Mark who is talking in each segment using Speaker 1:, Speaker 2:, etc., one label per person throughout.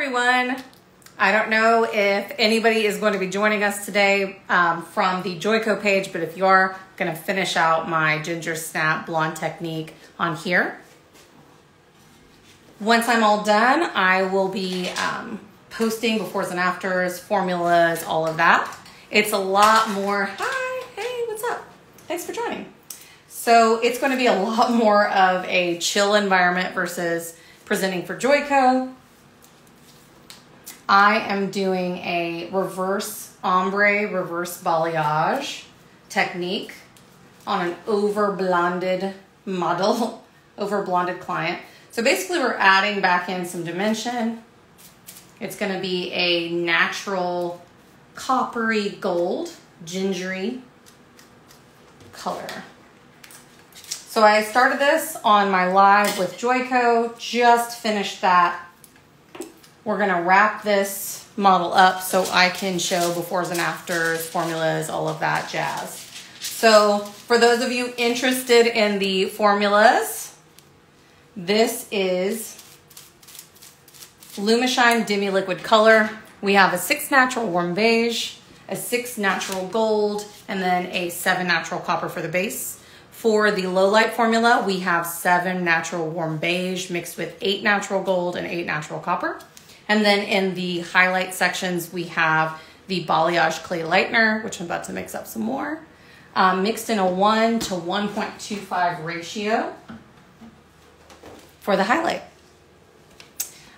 Speaker 1: everyone. I don't know if anybody is going to be joining us today um, from the Joico page, but if you are, going to finish out my Ginger Snap Blonde technique on here. Once I'm all done, I will be um, posting befores and afters, formulas, all of that. It's a lot more, hi, hey, what's up? Thanks for joining. So it's going to be a lot more of a chill environment versus presenting for Joico. I am doing a reverse ombre, reverse balayage technique on an over blonded model, over blonded client. So basically we're adding back in some dimension. It's gonna be a natural coppery gold, gingery color. So I started this on my live with Joico, just finished that we're gonna wrap this model up so I can show befores and afters, formulas, all of that jazz. So for those of you interested in the formulas, this is Lumishine Demi Liquid Color. We have a six natural warm beige, a six natural gold, and then a seven natural copper for the base. For the low light formula, we have seven natural warm beige mixed with eight natural gold and eight natural copper. And then in the highlight sections, we have the balayage clay lightener, which I'm about to mix up some more, um, mixed in a 1 to 1.25 ratio for the highlight.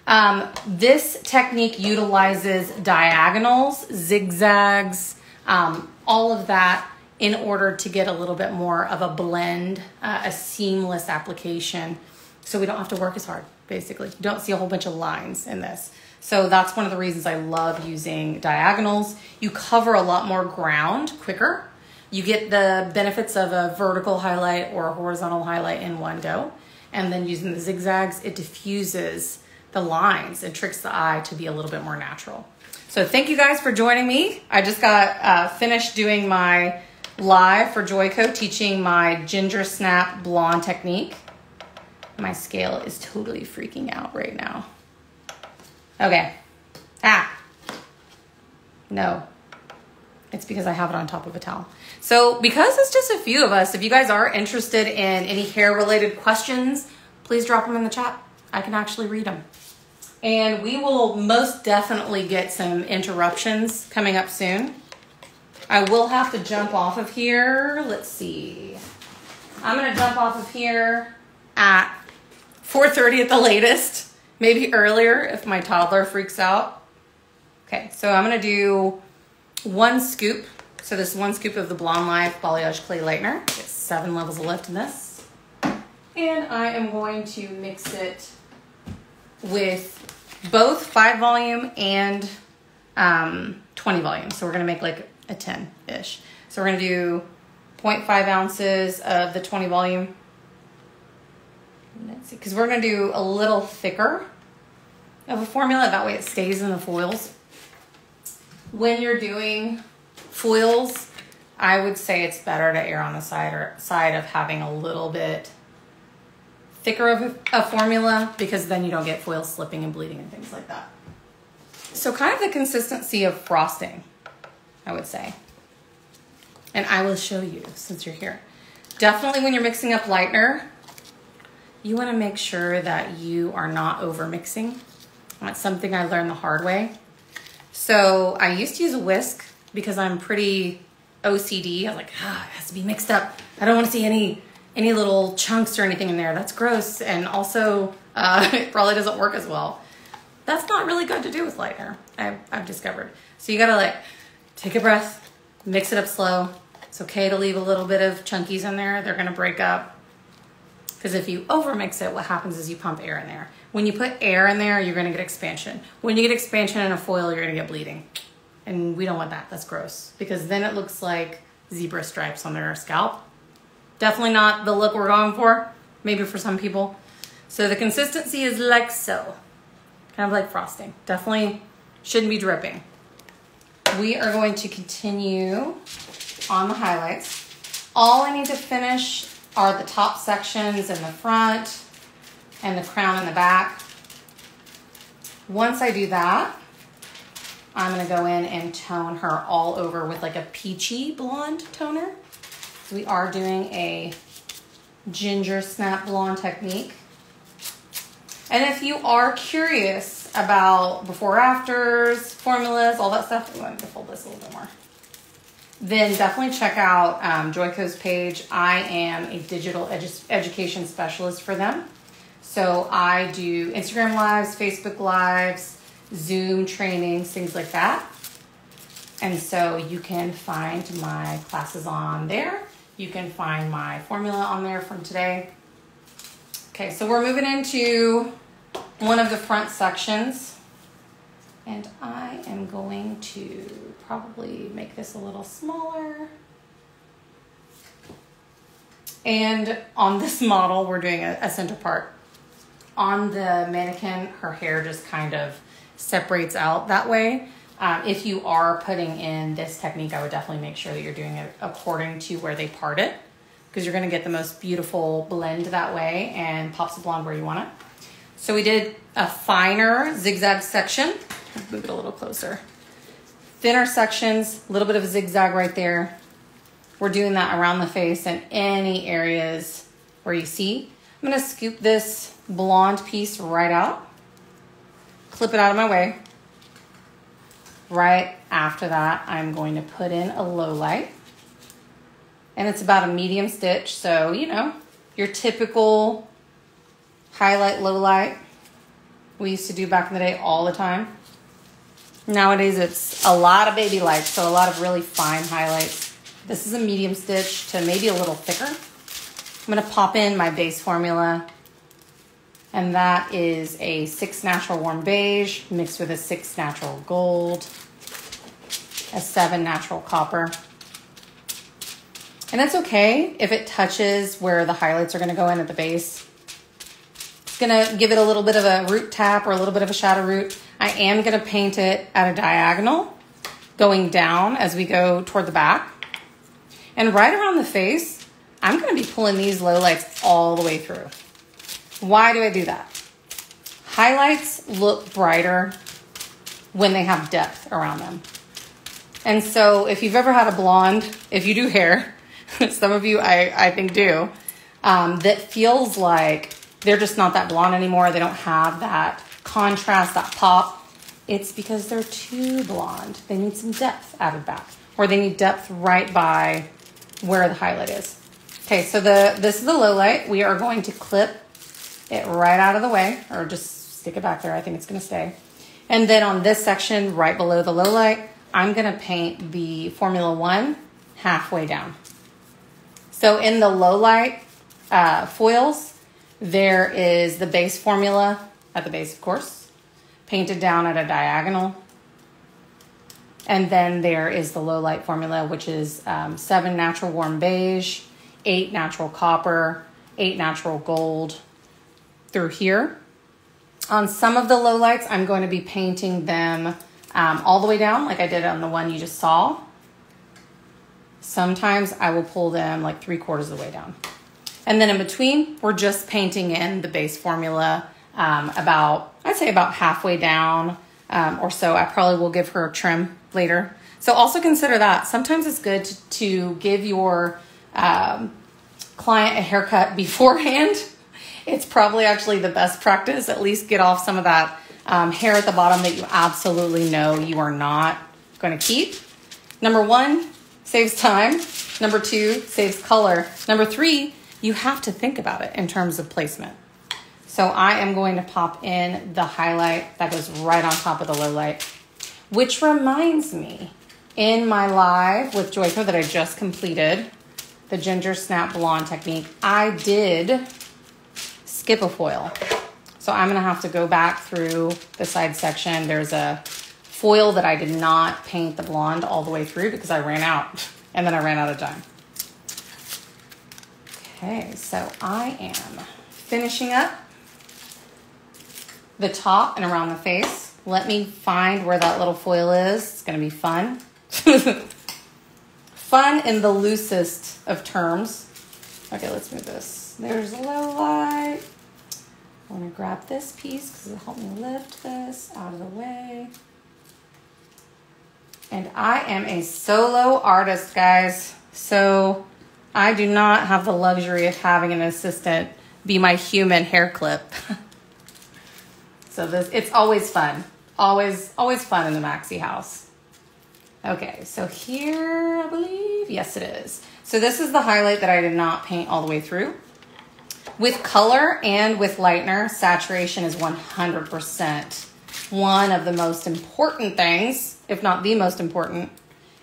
Speaker 1: Um, this technique utilizes diagonals, zigzags, um, all of that in order to get a little bit more of a blend, uh, a seamless application so we don't have to work as hard, basically. You don't see a whole bunch of lines in this. So that's one of the reasons I love using diagonals. You cover a lot more ground quicker. You get the benefits of a vertical highlight or a horizontal highlight in one go. And then using the zigzags, it diffuses the lines and tricks the eye to be a little bit more natural. So thank you guys for joining me. I just got uh, finished doing my live for Joico teaching my ginger snap blonde technique. My scale is totally freaking out right now. Okay. Ah. No. It's because I have it on top of a towel. So because it's just a few of us, if you guys are interested in any hair related questions, please drop them in the chat. I can actually read them. And we will most definitely get some interruptions coming up soon. I will have to jump off of here. Let's see. I'm gonna jump off of here at 4.30 at the latest, maybe earlier if my toddler freaks out. Okay, so I'm gonna do one scoop. So this is one scoop of the Blonde Life Balayage Clay Lightener. It's seven levels of lift in this. And I am going to mix it with both five volume and um, 20 volume. So we're gonna make like a 10-ish. So we're gonna do 0.5 ounces of the 20 volume. Let's see, because we're gonna do a little thicker of a formula. That way it stays in the foils. When you're doing foils, I would say it's better to err on the side or side of having a little bit thicker of a, a formula because then you don't get foil slipping and bleeding and things like that. So kind of the consistency of frosting, I would say. And I will show you since you're here. Definitely when you're mixing up lightener, you wanna make sure that you are not over mixing. That's something I learned the hard way. So I used to use a whisk because I'm pretty OCD. I was like, ah, it has to be mixed up. I don't want to see any any little chunks or anything in there. That's gross. And also, uh, it probably doesn't work as well. That's not really good to do with light hair, I've, I've discovered. So you gotta like take a breath, mix it up slow. It's okay to leave a little bit of chunkies in there. They're gonna break up. Because if you overmix it, what happens is you pump air in there. When you put air in there, you're gonna get expansion. When you get expansion in a foil, you're gonna get bleeding. And we don't want that, that's gross. Because then it looks like zebra stripes on their scalp. Definitely not the look we're going for, maybe for some people. So the consistency is like so, kind of like frosting. Definitely shouldn't be dripping. We are going to continue on the highlights. All I need to finish are the top sections in the front and the crown in the back. Once I do that, I'm gonna go in and tone her all over with like a peachy blonde toner. So we are doing a ginger snap blonde technique. And if you are curious about before afters, formulas, all that stuff, I'm going to fold this a little bit more. Then definitely check out um, Joico's page. I am a digital edu education specialist for them. So I do Instagram lives, Facebook lives, Zoom trainings, things like that. And so you can find my classes on there. You can find my formula on there from today. Okay, so we're moving into one of the front sections. And I am going to probably make this a little smaller. And on this model, we're doing a, a center part. On the mannequin, her hair just kind of separates out that way. Um, if you are putting in this technique, I would definitely make sure that you're doing it according to where they part it because you're going to get the most beautiful blend that way and pops the blonde where you want it. So we did a finer zigzag section. Move it a little closer. Thinner sections, a little bit of a zigzag right there. We're doing that around the face and any areas where you see. I'm gonna scoop this blonde piece right out, clip it out of my way. Right after that, I'm going to put in a low light. And it's about a medium stitch, so you know, your typical highlight, low light. We used to do back in the day all the time. Nowadays it's a lot of baby lights, so a lot of really fine highlights. This is a medium stitch to maybe a little thicker. I'm gonna pop in my base formula and that is a six natural warm beige mixed with a six natural gold, a seven natural copper. And that's okay if it touches where the highlights are gonna go in at the base It's gonna give it a little bit of a root tap or a little bit of a shadow root. I am gonna paint it at a diagonal going down as we go toward the back. And right around the face, I'm gonna be pulling these low lights all the way through. Why do I do that? Highlights look brighter when they have depth around them. And so if you've ever had a blonde, if you do hair, some of you I, I think do, um, that feels like they're just not that blonde anymore. They don't have that contrast, that pop. It's because they're too blonde. They need some depth added back, or they need depth right by where the highlight is. Okay, so the this is the low light. We are going to clip it right out of the way, or just stick it back there. I think it's gonna stay. And then on this section, right below the low light, I'm gonna paint the Formula One halfway down. So in the low light uh, foils, there is the base formula at the base, of course, painted down at a diagonal. And then there is the low light formula, which is um, seven natural warm beige, eight natural copper, eight natural gold through here. On some of the low lights, I'm going to be painting them um, all the way down, like I did on the one you just saw. Sometimes I will pull them like three quarters of the way down. And then in between, we're just painting in the base formula um, about, I'd say about halfway down um, or so. I probably will give her a trim later. So also consider that. Sometimes it's good to, give your um, client a haircut beforehand. It's probably actually the best practice. At least get off some of that um, hair at the bottom that you absolutely know you are not going to keep. Number one, saves time. Number two, saves color. Number three, you have to think about it in terms of placement. So I am going to pop in the highlight that goes right on top of the low light, which reminds me in my live with Joico that I just completed, the Ginger Snap Blonde technique, I did skip a foil. So I'm gonna have to go back through the side section. There's a foil that I did not paint the blonde all the way through because I ran out and then I ran out of time. Okay, so I am finishing up the top and around the face. Let me find where that little foil is. It's gonna be fun. fun in the loosest of terms. Okay, let's move this. There's a low light. I'm gonna grab this piece because it'll help me lift this out of the way. And I am a solo artist, guys. So I do not have the luxury of having an assistant be my human hair clip. so this it's always fun. Always always fun in the Maxi house. Okay, so here I believe, yes it is. So this is the highlight that I did not paint all the way through. With color and with lightener, saturation is 100% one of the most important things, if not the most important,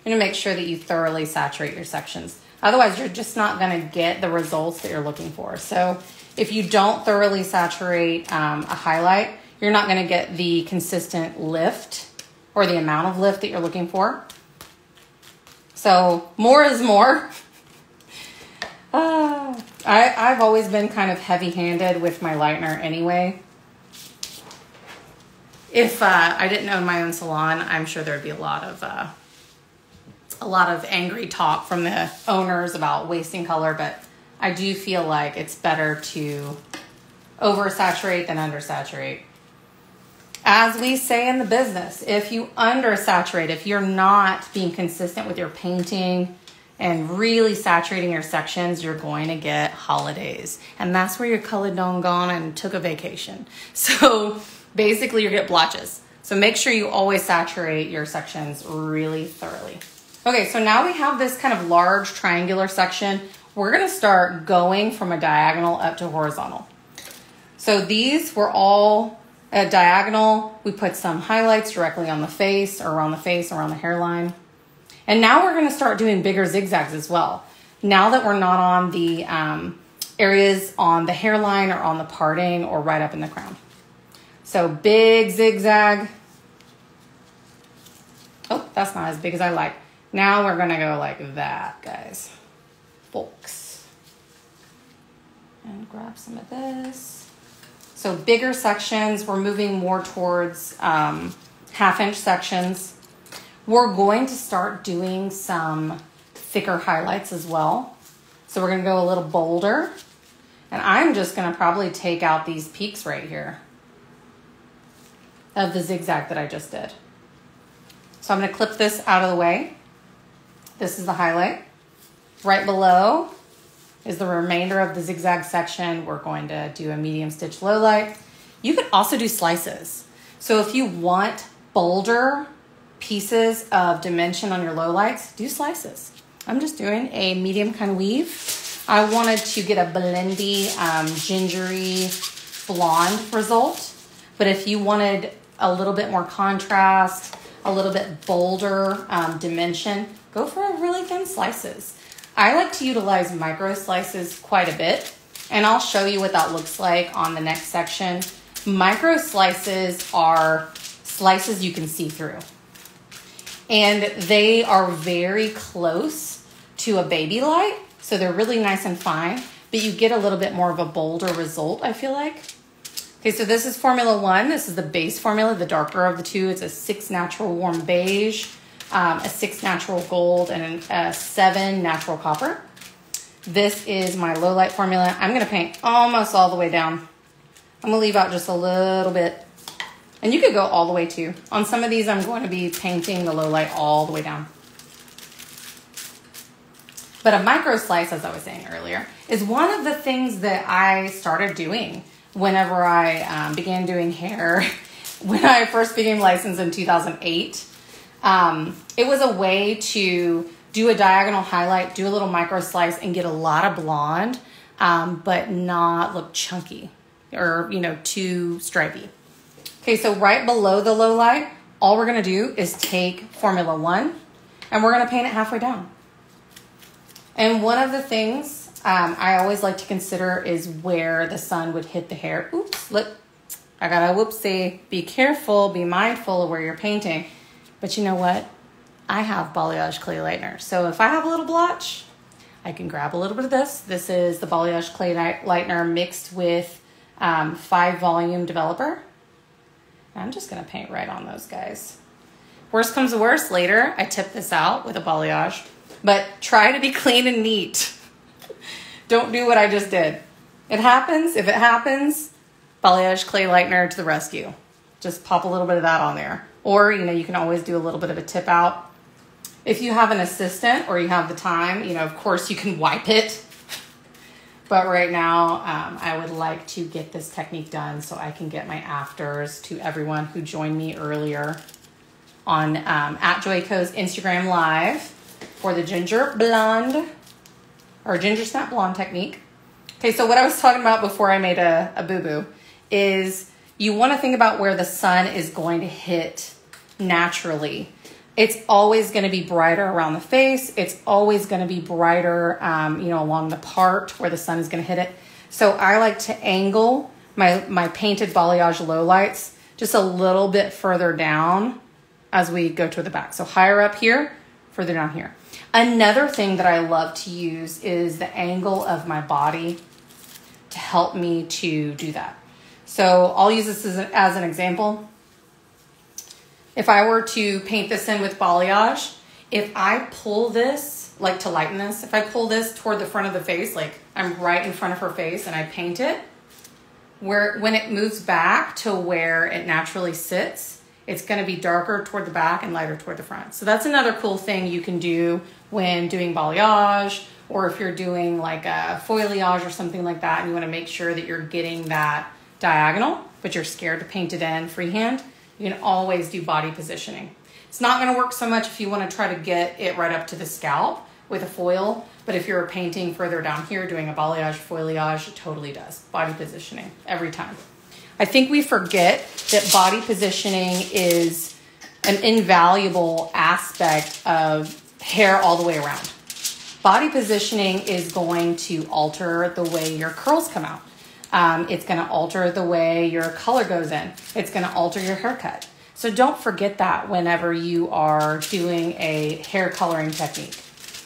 Speaker 1: you and to make sure that you thoroughly saturate your sections. Otherwise, you're just not going to get the results that you're looking for. So if you don't thoroughly saturate um, a highlight, you're not going to get the consistent lift or the amount of lift that you're looking for. So more is more. Uh, I, I've always been kind of heavy-handed with my lightener anyway. If uh, I didn't own my own salon, I'm sure there'd be a lot of uh, a lot of angry talk from the owners about wasting color, but I do feel like it's better to oversaturate than undersaturate. As we say in the business, if you undersaturate, if you're not being consistent with your painting and really saturating your sections, you're going to get holidays. And that's where your color done gone and took a vacation. So basically you get blotches. So make sure you always saturate your sections really thoroughly. Okay, so now we have this kind of large triangular section. We're gonna start going from a diagonal up to horizontal. So these were all a diagonal. We put some highlights directly on the face or around the face, or around the hairline. And now we're gonna start doing bigger zigzags as well. Now that we're not on the um, areas on the hairline or on the parting or right up in the crown. So big zigzag. Oh, that's not as big as I like. Now we're gonna go like that, guys. Folks. And grab some of this. So bigger sections, we're moving more towards um, half inch sections. We're going to start doing some thicker highlights as well. So we're gonna go a little bolder. And I'm just gonna probably take out these peaks right here of the zigzag that I just did. So I'm gonna clip this out of the way. This is the highlight. Right below is the remainder of the zigzag section. We're going to do a medium stitch low light. You could also do slices. So if you want bolder pieces of dimension on your low lights, do slices. I'm just doing a medium kind of weave. I wanted to get a blendy, um, gingery, blonde result. But if you wanted a little bit more contrast, a little bit bolder um, dimension, go for really thin slices. I like to utilize micro slices quite a bit, and I'll show you what that looks like on the next section. Micro slices are slices you can see through, and they are very close to a baby light, so they're really nice and fine, but you get a little bit more of a bolder result, I feel like. Okay, so this is Formula One. This is the base formula, the darker of the two. It's a six natural warm beige um, a six natural gold, and a seven natural copper. This is my low light formula. I'm going to paint almost all the way down. I'm going to leave out just a little bit. And you could go all the way too. On some of these, I'm going to be painting the low light all the way down. But a micro slice, as I was saying earlier, is one of the things that I started doing whenever I um, began doing hair. when I first became licensed in 2008, um, it was a way to do a diagonal highlight, do a little micro slice, and get a lot of blonde, um, but not look chunky or, you know, too stripy. Okay, so right below the low light, all we're gonna do is take Formula One and we're gonna paint it halfway down. And one of the things um, I always like to consider is where the sun would hit the hair. Oops, look, I got a whoopsie. Be careful, be mindful of where you're painting. But you know what? I have balayage clay lightener. So if I have a little blotch, I can grab a little bit of this. This is the balayage clay lightener mixed with um, five volume developer. I'm just gonna paint right on those guys. Worst comes to worst, later I tip this out with a balayage, but try to be clean and neat. Don't do what I just did. It happens, if it happens, balayage clay lightener to the rescue. Just pop a little bit of that on there. Or, you know, you can always do a little bit of a tip out. If you have an assistant or you have the time, you know, of course you can wipe it. But right now, um, I would like to get this technique done so I can get my afters to everyone who joined me earlier on um, at Joico's Instagram Live for the ginger blonde or ginger snap blonde technique. Okay, so what I was talking about before I made a, a boo boo is you want to think about where the sun is going to hit naturally. It's always going to be brighter around the face. It's always going to be brighter, um, you know, along the part where the sun is going to hit it. So I like to angle my, my painted balayage low lights just a little bit further down as we go to the back. So higher up here, further down here. Another thing that I love to use is the angle of my body to help me to do that. So I'll use this as, a, as an example. If I were to paint this in with balayage, if I pull this, like to lighten this, if I pull this toward the front of the face, like I'm right in front of her face and I paint it, where when it moves back to where it naturally sits, it's going to be darker toward the back and lighter toward the front. So that's another cool thing you can do when doing balayage or if you're doing like a foilayage or something like that and you want to make sure that you're getting that diagonal, but you're scared to paint it in freehand, you can always do body positioning. It's not going to work so much if you want to try to get it right up to the scalp with a foil, but if you're painting further down here, doing a balayage, foilayage, it totally does. Body positioning every time. I think we forget that body positioning is an invaluable aspect of hair all the way around. Body positioning is going to alter the way your curls come out. Um, it's going to alter the way your color goes in. It's going to alter your haircut. So don't forget that whenever you are doing a hair coloring technique.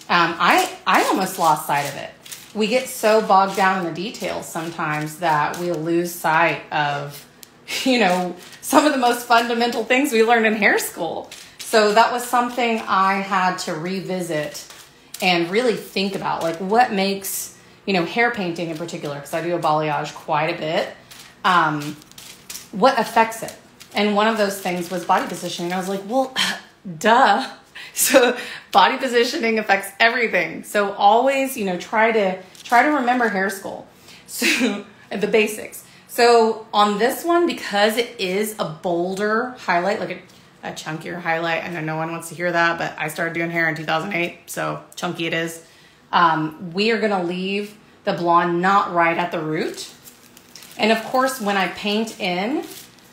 Speaker 1: Um, I, I almost lost sight of it. We get so bogged down in the details sometimes that we lose sight of, you know, some of the most fundamental things we learned in hair school. So that was something I had to revisit and really think about. Like, what makes you know, hair painting in particular, because I do a balayage quite a bit, um, what affects it? And one of those things was body positioning. I was like, well, duh. So body positioning affects everything. So always, you know, try to try to remember hair school. So the basics. So on this one, because it is a bolder highlight, like a, a chunkier highlight, I know no one wants to hear that, but I started doing hair in 2008, so chunky it is. Um, we are going to leave the blonde not right at the root. And of course, when I paint in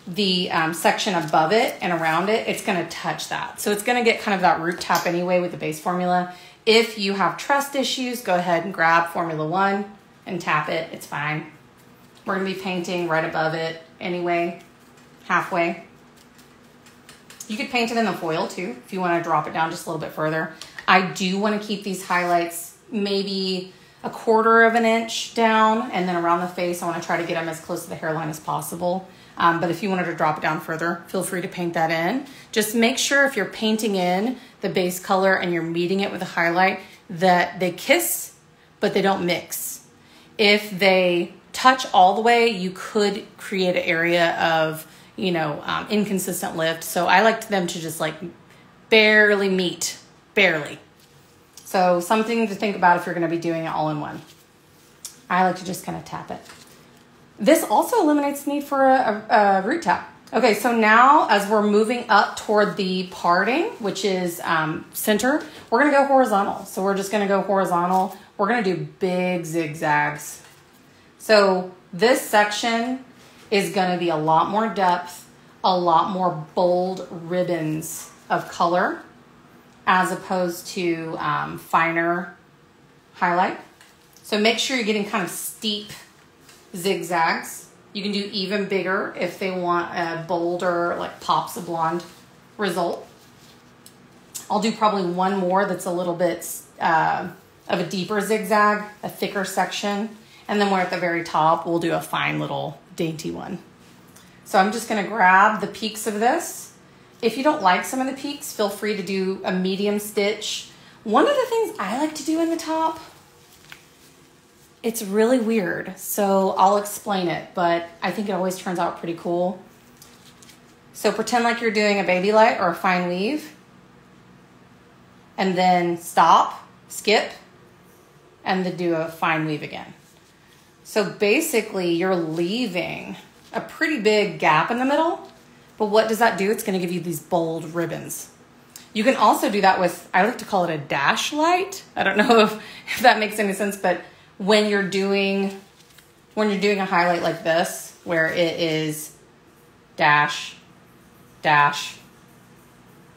Speaker 1: the um, section above it and around it, it's going to touch that. So it's going to get kind of that root tap anyway with the base formula. If you have trust issues, go ahead and grab Formula One and tap it. It's fine. We're going to be painting right above it anyway, halfway. You could paint it in the foil too if you want to drop it down just a little bit further. I do want to keep these highlights maybe a quarter of an inch down and then around the face I want to try to get them as close to the hairline as possible. Um, but if you wanted to drop it down further, feel free to paint that in. Just make sure if you're painting in the base color and you're meeting it with a highlight that they kiss, but they don't mix. If they touch all the way, you could create an area of, you know, um, inconsistent lift. So I like them to just like barely meet, barely. So something to think about if you're going to be doing it all in one. I like to just kind of tap it. This also eliminates the need for a, a, a root tap. Okay, so now as we're moving up toward the parting, which is um, center, we're gonna go horizontal. So we're just gonna go horizontal. We're gonna do big zigzags. So this section is gonna be a lot more depth, a lot more bold ribbons of color as opposed to um, finer highlight. So make sure you're getting kind of steep zigzags. You can do even bigger if they want a bolder, like pops of blonde result. I'll do probably one more that's a little bit uh, of a deeper zigzag, a thicker section. And then we're at the very top, we'll do a fine little dainty one. So I'm just gonna grab the peaks of this if you don't like some of the peaks, feel free to do a medium stitch. One of the things I like to do in the top it's really weird. So I'll explain it, but I think it always turns out pretty cool. So pretend like you're doing a baby light or a fine weave, and then stop, skip, and then do a fine weave again. So basically, you're leaving a pretty big gap in the middle, but what does that do? It's going to give you these bold ribbons. You can also do that with, I like to call it a dash light. I don't know if, if that makes any sense, but when you're doing when you're doing a highlight like this where it is dash dash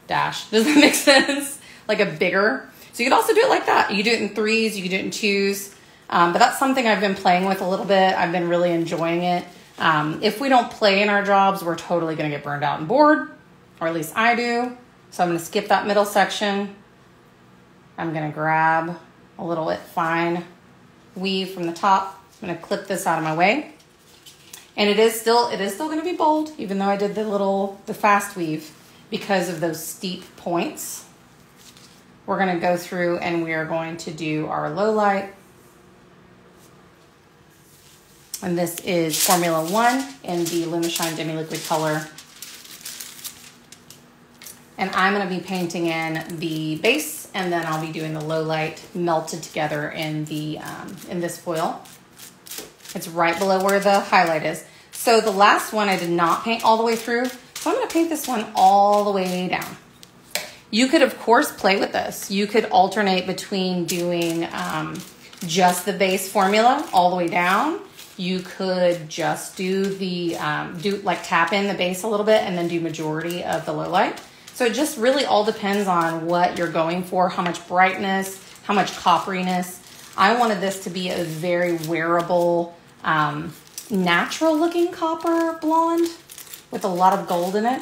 Speaker 1: dash. Does that make sense? Like a bigger. So you could also do it like that. You do it in threes you can do it in twos. Um, but that's something i've been playing with a little bit. I've been really enjoying it um, if we don't play in our jobs we're totally going to get burned out and bored or at least i do so i'm going to skip that middle section i'm going to grab a little bit fine weave from the top. I'm going to clip this out of my way. And it is still it is still going to be bold, even though I did the little the fast weave because of those steep points. We're going to go through and we are going to do our low light. And this is Formula One in the Lumishine Demi Liquid color. And I'm going to be painting in the base and then I'll be doing the low light melted together in the um, in this foil. It's right below where the highlight is. So the last one I did not paint all the way through, so I'm gonna paint this one all the way down. You could of course play with this. You could alternate between doing um, just the base formula all the way down. You could just do the, um, do like tap in the base a little bit and then do majority of the low light. So it just really all depends on what you're going for, how much brightness, how much copperiness. I wanted this to be a very wearable, um, natural looking copper blonde with a lot of gold in it.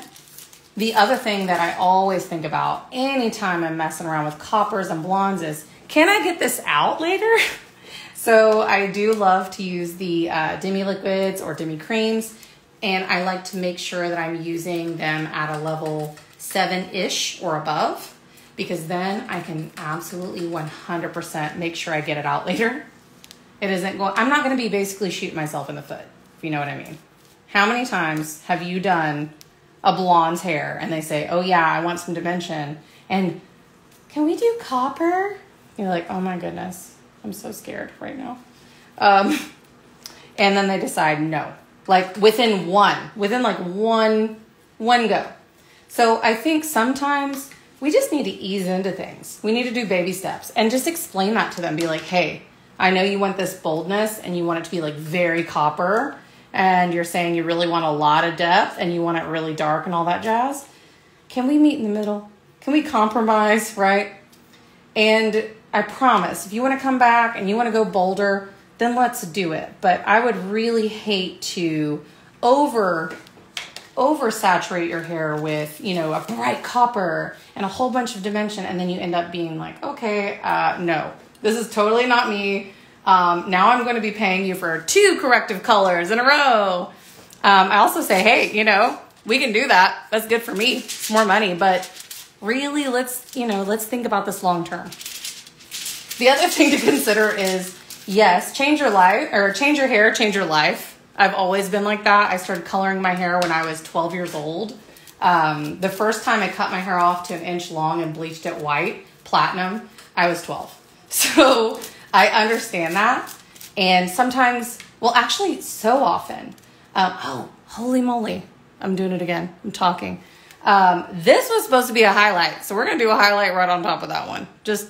Speaker 1: The other thing that I always think about anytime I'm messing around with coppers and blondes is, can I get this out later? so I do love to use the uh, demi liquids or demi creams, and I like to make sure that I'm using them at a level seven ish or above, because then I can absolutely 100% make sure I get it out later. It isn't going, I'm not going to be basically shooting myself in the foot, if you know what I mean. How many times have you done a blonde's hair and they say, oh yeah, I want some dimension, and can we do copper? You're like, oh my goodness, I'm so scared right now. Um, and then they decide no, like within one, within like one, one go. So I think sometimes we just need to ease into things. We need to do baby steps and just explain that to them. Be like, hey, I know you want this boldness and you want it to be like very copper, and you're saying you really want a lot of depth and you want it really dark and all that jazz. Can we meet in the middle? Can we compromise, right? And I promise, if you want to come back and you want to go bolder, then let's do it. But I would really hate to over oversaturate your hair with, you know, a bright copper and a whole bunch of dimension, and then you end up being like, okay, uh, no, this is totally not me. Um, now I'm going to be paying you for two corrective colors in a row. Um, I also say, hey, you know, we can do that. That's good for me. It's more money, but really, let's, you know, let's think about this long term. The other thing to consider is yes, change your life or change your hair, change your life. I've always been like that. I started coloring my hair when I was 12 years old. Um, the first time I cut my hair off to an inch long and bleached it white, platinum, I was 12. So I understand that. And sometimes, well, actually, so often. Um, oh, holy moly. I'm doing it again. I'm talking. Um, this was supposed to be a highlight. So we're going to do a highlight right on top of that one. Just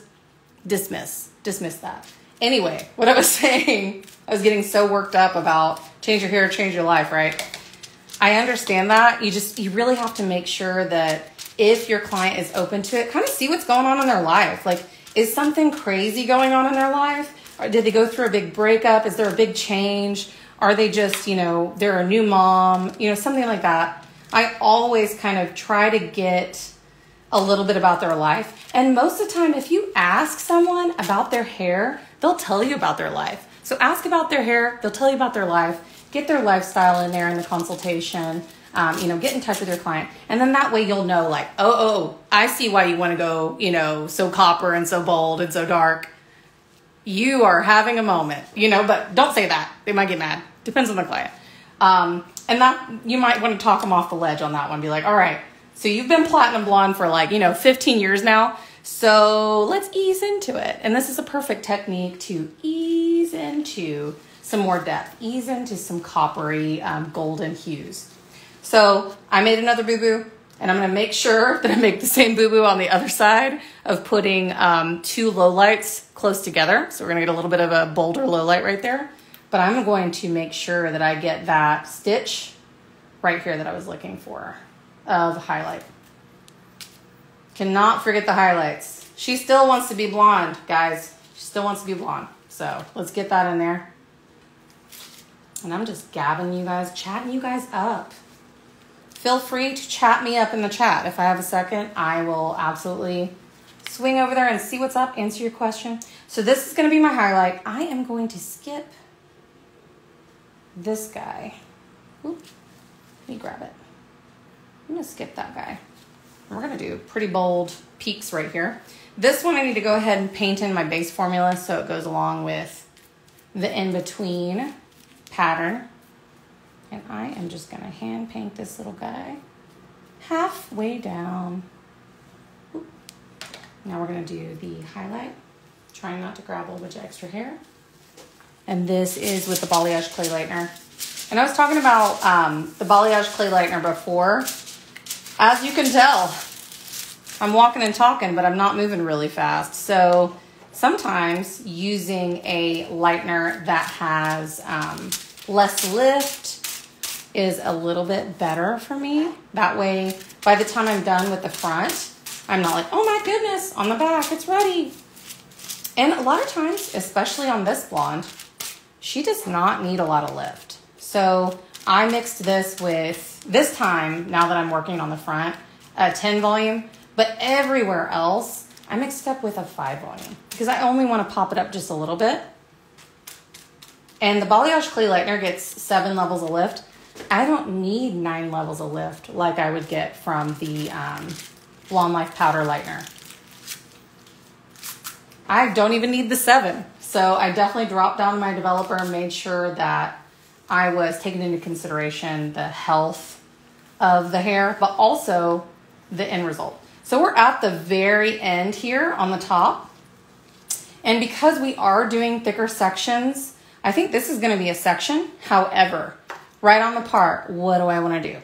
Speaker 1: dismiss, dismiss that. Anyway, what I was saying, I was getting so worked up about change your hair, change your life, right? I understand that. You just, you really have to make sure that if your client is open to it, kind of see what's going on in their life. Like, is something crazy going on in their life? Or did they go through a big breakup? Is there a big change? Are they just, you know, they're a new mom, you know, something like that. I always kind of try to get a little bit about their life. And most of the time, if you ask someone about their hair, they'll tell you about their life. So ask about their hair, they'll tell you about their life get their lifestyle in there in the consultation. Um, you know, get in touch with your client, and then that way you'll know, like, oh, oh, I see why you want to go, you know, so copper and so bold and so dark. you are having a moment, you know, but don't say that. They might get mad. Depends on the client. Um, and that you might want to talk them off the ledge on that one. Be like, all right, so you've been platinum blonde for like, you know, 15 years now. So let's ease into it. And this is a perfect technique to ease into some more depth, ease into some coppery um, golden hues. So I made another boo-boo and I'm gonna make sure that I make the same boo-boo on the other side of putting um, two low lights close together. So we're gonna get a little bit of a bolder low light right there. But I'm going to make sure that I get that stitch right here that I was looking for of highlight. Cannot forget the highlights. She still wants to be blonde, guys. She still wants to be blonde. So let's get that in there. And I'm just gabbing you guys, chatting you guys up feel free to chat me up in the chat. If I have a second, I will absolutely swing over there and see what's up, answer your question. So this is going to be my highlight. I am going to skip this guy. Oop, let me grab it. I'm to skip that guy. We're to do pretty bold peaks right here. This one I need to go ahead and paint in my base formula so it goes along with the in-between pattern. And I am just to hand paint this little guy halfway down. Now we're to do the highlight, trying not to grab a bunch of extra hair. And this is with the balayage clay lightener. And I was talking about um, the balayage clay lightener before. As you can tell, I'm walking and talking, but I'm not moving really fast. So sometimes using a lightener that has um, less lift is a little bit better for me. That way, by the time I'm done with the front, I'm not like, oh my goodness, on the back, it's ready. And a lot of times, especially on this blonde, she does not need a lot of lift. So I mixed this with, this time, now that I'm working on the front, a 10 volume, but everywhere else, I mixed it up with a 5 volume because I only want to pop it up just a little bit. And the balayage clay lightener gets seven levels of lift. I don't need nine levels of lift like I would get from the um, Blonde Life Powder Lightener. I don't even need the seven. So I definitely dropped down my developer and made sure that I was taking into consideration the health of the hair, but also the end result. So we're at the very end here on the top. And because we are doing thicker sections, I think this is gonna be a section. However, right on the part, what do I want to do?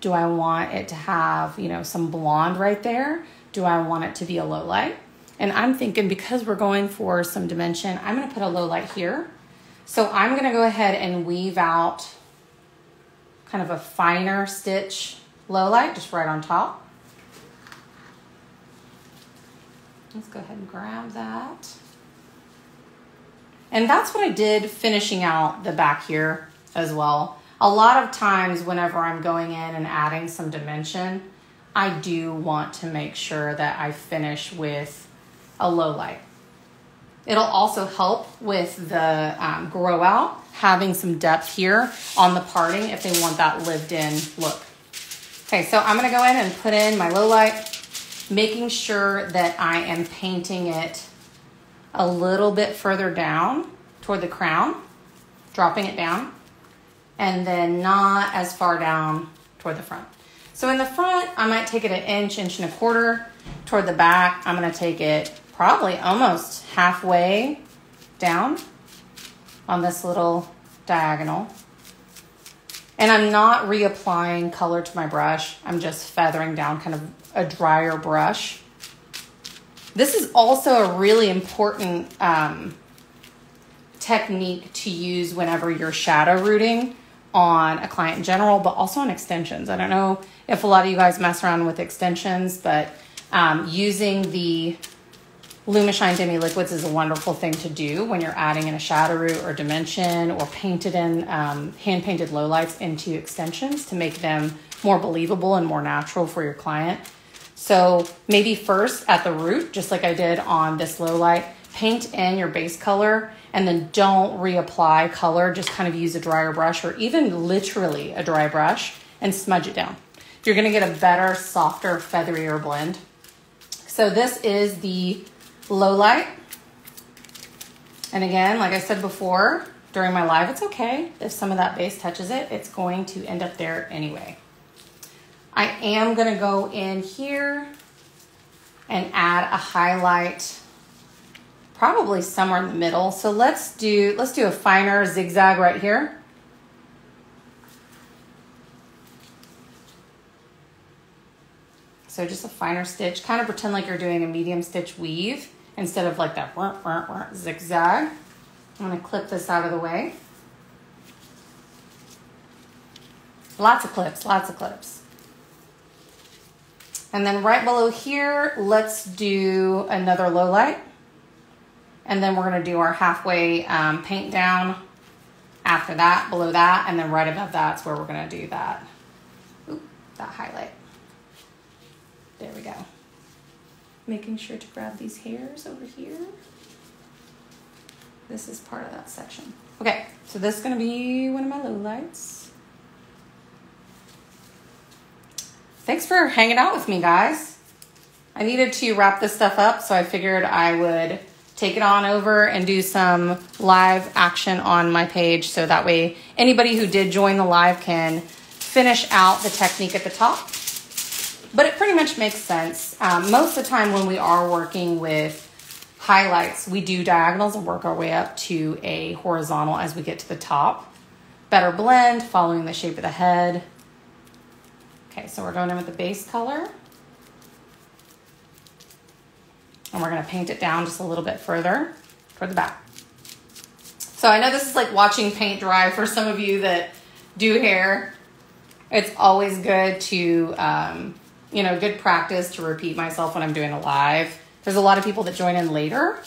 Speaker 1: Do I want it to have, you know, some blonde right there? Do I want it to be a low light? And I'm thinking because we're going for some dimension, I'm going to put a low light here. So I'm going to go ahead and weave out kind of a finer stitch low light just right on top. Let's go ahead and grab that. And that's what I did finishing out the back here as well a lot of times whenever I'm going in and adding some dimension, I do want to make sure that I finish with a low light. It'll also help with the um, grow out, having some depth here on the parting if they want that lived in look. Okay, so I'm gonna go in and put in my low light, making sure that I am painting it a little bit further down toward the crown, dropping it down and then not as far down toward the front. So in the front, I might take it an inch, inch and a quarter. Toward the back, I'm gonna take it probably almost halfway down on this little diagonal. And I'm not reapplying color to my brush. I'm just feathering down kind of a drier brush. This is also a really important um, technique to use whenever you're shadow rooting on a client in general, but also on extensions. I don't know if a lot of you guys mess around with extensions, but um, using the Lumishine Demi Liquids is a wonderful thing to do when you're adding in a shadow root or dimension or painted in um, hand painted lowlights into extensions to make them more believable and more natural for your client. So maybe first at the root, just like I did on this low light, paint in your base color and then don't reapply color. Just kind of use a drier brush or even literally a dry brush and smudge it down. You're gonna get a better, softer, featherier blend. So this is the low light. And again, like I said before, during my live, it's okay if some of that base touches it. It's going to end up there anyway. I am gonna go in here and add a highlight probably somewhere in the middle. So let's do, let's do a finer zigzag right here. So just a finer stitch, kind of pretend like you're doing a medium stitch weave instead of like that wah, wah, wah, zigzag. I'm gonna clip this out of the way. Lots of clips, lots of clips. And then right below here, let's do another low light. And then we're gonna do our halfway um, paint down after that, below that, and then right above that's where we're gonna do that, Ooh, that highlight. There we go. Making sure to grab these hairs over here. This is part of that section. Okay, so this is gonna be one of my low lights. Thanks for hanging out with me, guys. I needed to wrap this stuff up, so I figured I would take it on over and do some live action on my page so that way anybody who did join the live can finish out the technique at the top but it pretty much makes sense. Um, most of the time when we are working with highlights, we do diagonals and work our way up to a horizontal as we get to the top. Better blend, following the shape of the head. Okay, so we're going in with the base color. And we're gonna paint it down just a little bit further toward the back. So I know this is like watching paint dry for some of you that do hair. It's always good to um, you know, good practice to repeat myself when I'm doing a live. There's a lot of people that join in later.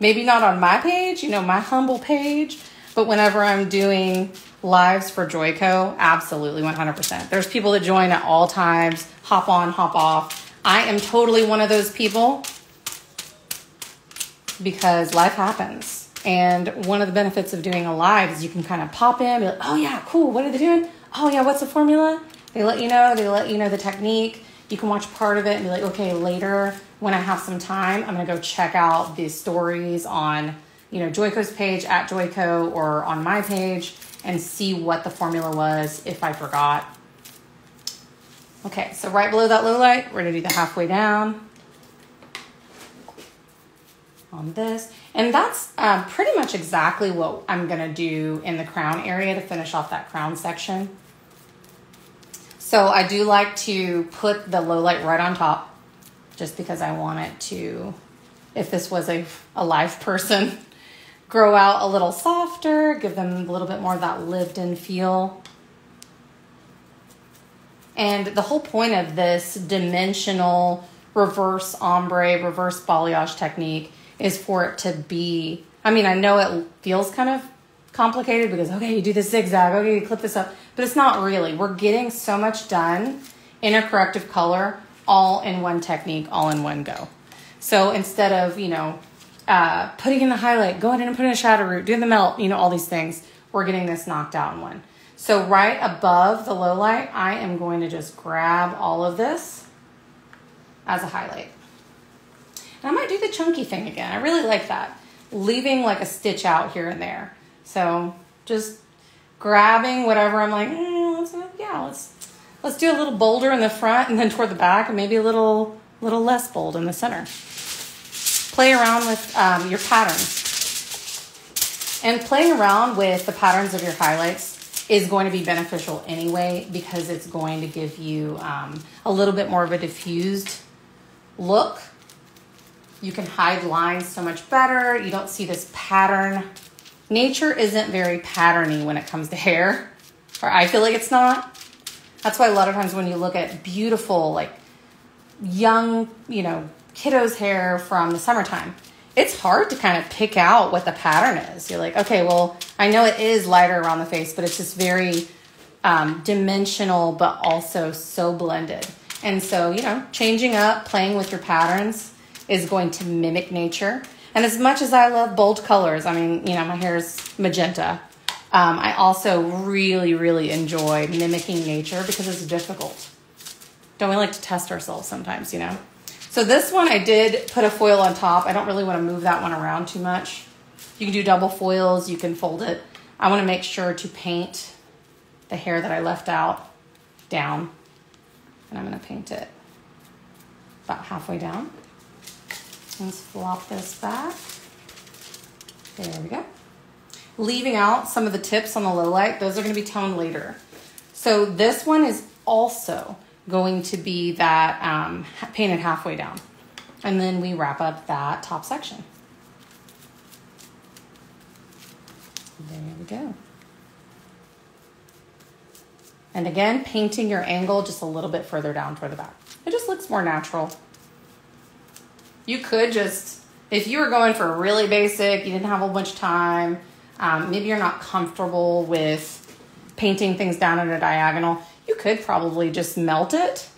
Speaker 1: Maybe not on my page, you know, my humble page, but whenever I'm doing lives for Joico, absolutely 100%. There's people that join at all times, hop on, hop off. I am totally one of those people because life happens. And one of the benefits of doing a live is you can kind of pop in, be like, oh yeah, cool, what are they doing? Oh yeah, what's the formula? They let you know, they let you know the technique you can watch part of it and be like, okay, later when I have some time, I'm gonna go check out the stories on, you know, Joico's page at Joyco or on my page and see what the formula was if I forgot. Okay, so right below that low light, we're gonna do the halfway down on this. And that's um, pretty much exactly what I'm gonna do in the crown area to finish off that crown section. So I do like to put the low light right on top just because I want it to, if this was a, a live person, grow out a little softer, give them a little bit more of that lived in feel. And the whole point of this dimensional reverse ombre, reverse balayage technique is for it to be, I mean, I know it feels kind of complicated because, okay, you do the zigzag, okay, you clip this up, but it's not really. We're getting so much done in a corrective color all in one technique, all in one go. So instead of, you know, uh, putting in the highlight, going in and putting a shadow root, doing the melt, you know, all these things, we're getting this knocked out in one. So right above the low light, I am going to just grab all of this as a highlight. And I might do the chunky thing again. I really like that. Leaving like a stitch out here and there. So just grabbing whatever I'm like, mm, let's, yeah, let's let's do a little bolder in the front and then toward the back, and maybe a little little less bold in the center. Play around with um, your patterns. And playing around with the patterns of your highlights is going to be beneficial anyway because it's going to give you um, a little bit more of a diffused look. You can hide lines so much better. You don't see this pattern nature isn't very patterny when it comes to hair, or I feel like it's not. That's why a lot of times when you look at beautiful, like young, you know, kiddos' hair from the summertime, it's hard to kind of pick out what the pattern is. You're like, okay, well, I know it is lighter around the face, but it's just very um, dimensional, but also so blended. And so, you know, changing up, playing with your patterns is going to mimic nature. And as much as I love bold colors, I mean, you know, my hair is magenta. Um, I also really, really enjoy mimicking nature because it's difficult. Don't we like to test ourselves sometimes, you know? So this one I did put a foil on top. I don't really want to move that one around too much. You can do double foils, you can fold it. I want to make sure to paint the hair that I left out down. And I'm going to paint it about halfway down. Let's flop this back. There we go. Leaving out some of the tips on the low light, those are going to be toned later. So this one is also going to be that um, painted halfway down. And then we wrap up that top section. There we go. And again, painting your angle just a little bit further down toward the back. It just looks more natural. You could just, if you were going for really basic, you didn't have a whole bunch of time, um, maybe you're not comfortable with painting things down at a diagonal, you could probably just melt it,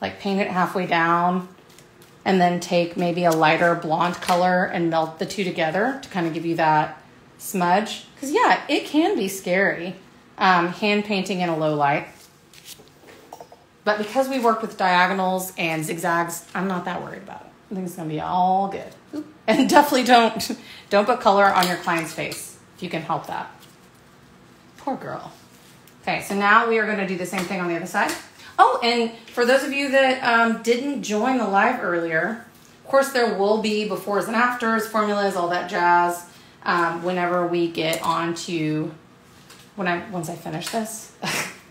Speaker 1: like paint it halfway down, and then take maybe a lighter blonde color and melt the two together to kind of give you that smudge. Because, yeah, it can be scary um, hand painting in a low light. But because we worked with diagonals and zigzags, I'm not that worried about it. I think it's gonna be all good. And definitely don't don't put color on your client's face if you can help that. Poor girl. Okay, so now we are gonna do the same thing on the other side. Oh, and for those of you that um, didn't join the live earlier, of course there will be befores and afters, formulas, all that jazz. Um, whenever we get on to when I once I finish this.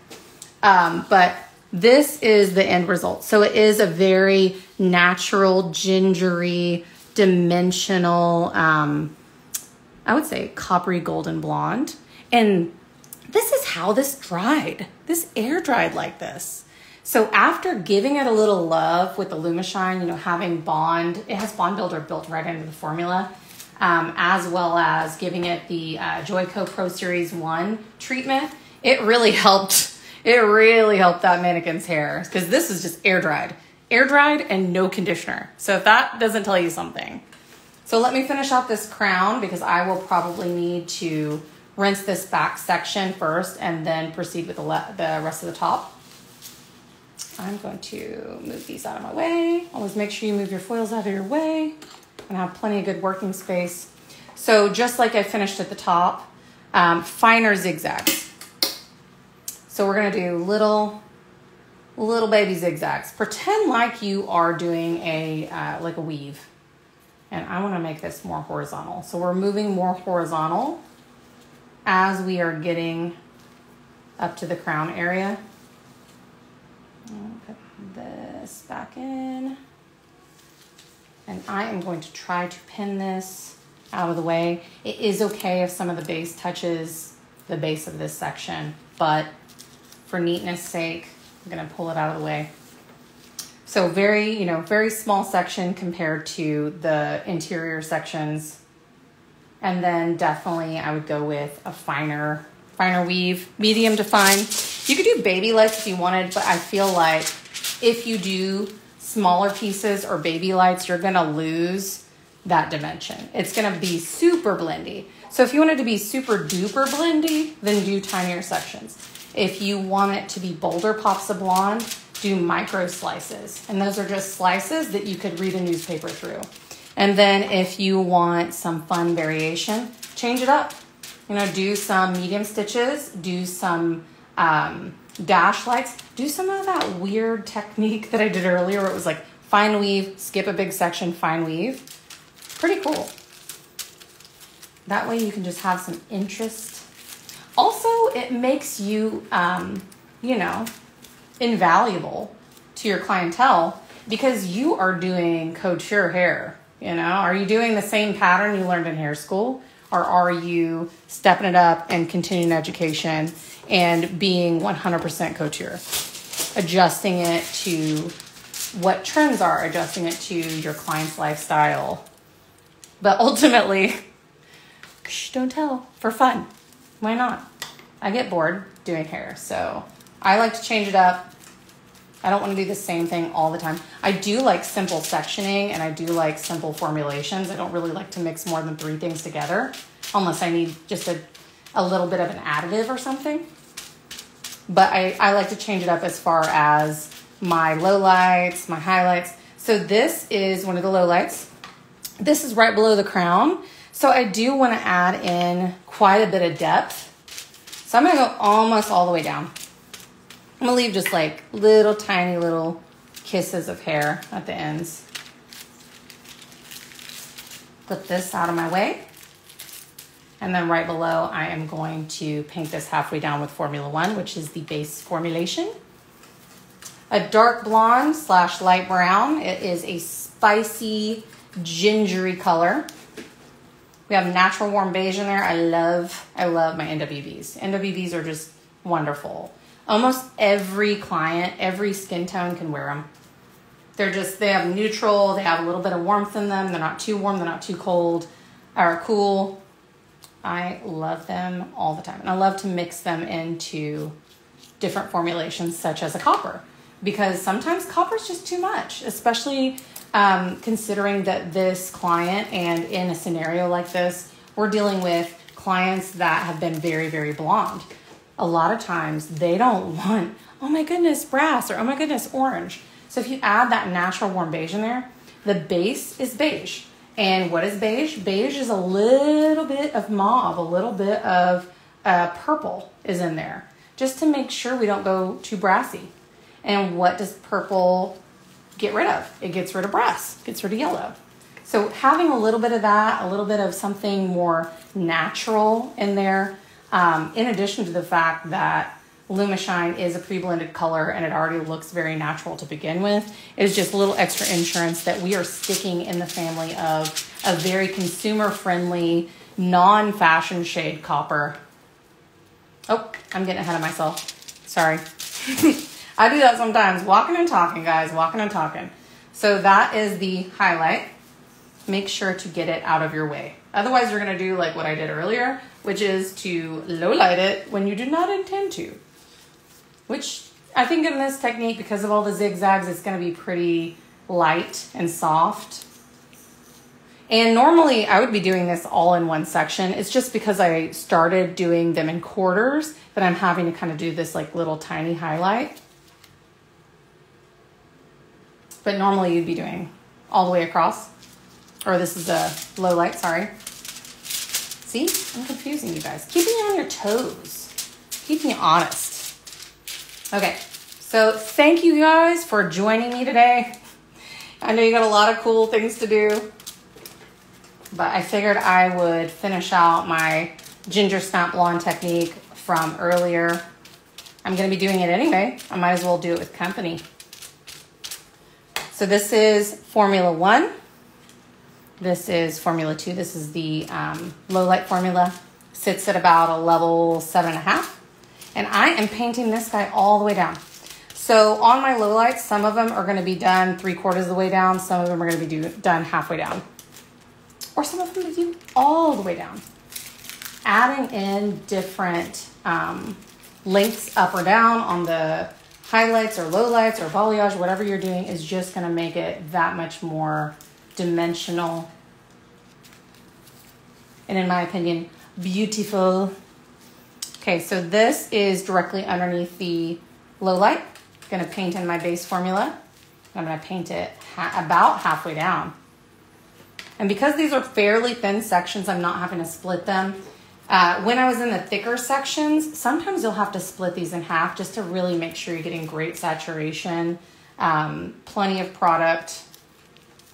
Speaker 1: um, but this is the end result. So it is a very natural, gingery, dimensional, um, I would say coppery golden blonde. And this is how this dried. This air dried like this. So after giving it a little love with the Lumishine, you know, having Bond, it has Bond Builder built right into the formula um, as well as giving it the uh, Joico Pro Series 1 treatment, it really helped. It really helped that mannequin's hair because this is just air dried. Air dried and no conditioner. So if that doesn't tell you something. So let me finish off this crown because I will probably need to rinse this back section first and then proceed with the, the rest of the top. I'm going to move these out of my way. Always make sure you move your foils out of your way and have plenty of good working space. So just like I finished at the top, um, finer zigzags. So we're gonna do little, little baby zigzags. Pretend like you are doing a, uh, like a weave. And I wanna make this more horizontal. So we're moving more horizontal as we are getting up to the crown area. Put this back in. And I am going to try to pin this out of the way. It is okay if some of the base touches the base of this section, but for neatness sake, I'm gonna pull it out of the way. So very, you know, very small section compared to the interior sections. And then definitely I would go with a finer, finer weave, medium to fine. You could do baby lights if you wanted, but I feel like if you do smaller pieces or baby lights, you're gonna lose that dimension. It's gonna be super blendy. So if you want it to be super duper blendy, then do tinier sections. If you want it to be bolder pops of blonde, do micro slices. And those are just slices that you could read a newspaper through. And then if you want some fun variation, change it up. You know, do some medium stitches, do some um, dash lights, do some of that weird technique that I did earlier where it was like fine weave, skip a big section, fine weave. Pretty cool. That way you can just have some interest. Also, it makes you, um, you know, invaluable to your clientele because you are doing couture hair. You know, are you doing the same pattern you learned in hair school? Or are you stepping it up and continuing education and being 100% couture, adjusting it to what trends are, adjusting it to your client's lifestyle. But ultimately, don't tell for fun. Why not? I get bored doing hair, so I like to change it up. I don't want to do the same thing all the time. I do like simple sectioning and I do like simple formulations. I don't really like to mix more than three things together unless I need just a, a little bit of an additive or something but I, I like to change it up as far as my lowlights, my highlights. So this is one of the lowlights. This is right below the crown. So I do want to add in quite a bit of depth. So I'm to go almost all the way down. I'm to leave just like little tiny little kisses of hair at the ends. Put this out of my way. And then right below, I am going to paint this halfway down with Formula One, which is the base formulation. A dark blonde slash light brown. It is a spicy, gingery color. We have natural warm beige in there. I love, I love my NWBs. NWBs are just wonderful. Almost every client, every skin tone can wear them. They're just, they have neutral, they have a little bit of warmth in them. They're not too warm, they're not too cold or cool. I love them all the time. And I love to mix them into different formulations, such as a copper, because sometimes copper is just too much, especially um, considering that this client and in a scenario like this, we're dealing with clients that have been very, very blonde. A lot of times they don't want, oh my goodness, brass or oh my goodness, orange. So if you add that natural warm beige in there, the base is beige. And what is beige? Beige is a little bit of mauve, a little bit of uh, purple is in there, just to make sure we don't go too brassy. And what does purple get rid of? It gets rid of brass, gets rid of yellow. So having a little bit of that, a little bit of something more natural in there, um, in addition to the fact that Lumishine is a pre-blended color and it already looks very natural to begin with. It is just a little extra insurance that we are sticking in the family of a very consumer-friendly, non-fashion shade copper. Oh, I'm getting ahead of myself. Sorry. I do that sometimes. Walking and talking, guys. Walking and talking. So that is the highlight. Make sure to get it out of your way. Otherwise, you're going to do like what I did earlier, which is to low light it when you do not intend to which I think in this technique, because of all the zigzags, it's going to be pretty light and soft. And normally I would be doing this all in one section. It's just because I started doing them in quarters that I'm having to kind of do this like little tiny highlight. But normally you'd be doing all the way across. Or this is a low light, sorry. See, I'm confusing you guys. Keeping you on your toes. Keeping you honest. Okay, so thank you guys for joining me today. I know you got a lot of cool things to do, but I figured I would finish out my ginger snap blonde technique from earlier. I'm to be doing it anyway. I might as well do it with company. So this is Formula 1. This is Formula 2. This is the um, low light formula. Sits at about a level 7.5. And I am painting this guy all the way down. So on my low lights, some of them are going to be done three quarters of the way down. Some of them are going to be do, done halfway down. Or some of them to do all the way down. Adding in different um, lengths up or down on the highlights or lowlights or balayage, whatever you're doing is just going to make it that much more dimensional. And in my opinion, beautiful. Okay, so this is directly underneath the low light. I'm gonna paint in my base formula. I'm gonna paint it ha about halfway down. And because these are fairly thin sections, I'm not having to split them. Uh, when I was in the thicker sections, sometimes you'll have to split these in half just to really make sure you're getting great saturation, um, plenty of product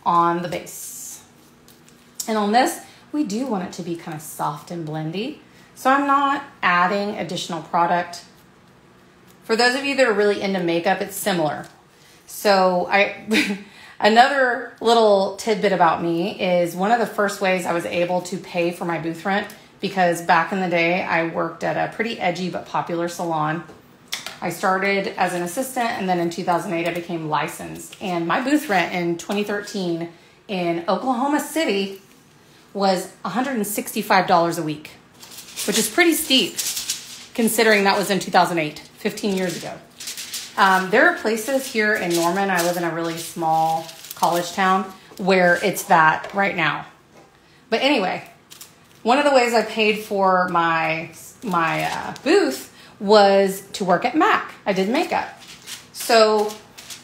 Speaker 1: on the base. And on this, we do want it to be kind of soft and blendy. So I'm not adding additional product. For those of you that are really into makeup, it's similar. So I another little tidbit about me is one of the first ways I was able to pay for my booth rent because back in the day I worked at a pretty edgy but popular salon. I started as an assistant and then in 2008 I became licensed. And my booth rent in 2013 in Oklahoma City was $165 a week which is pretty steep considering that was in 2008, 15 years ago. Um, there are places here in Norman, I live in a really small college town, where it's that right now. But anyway, one of the ways I paid for my, my uh, booth was to work at MAC. I did makeup. So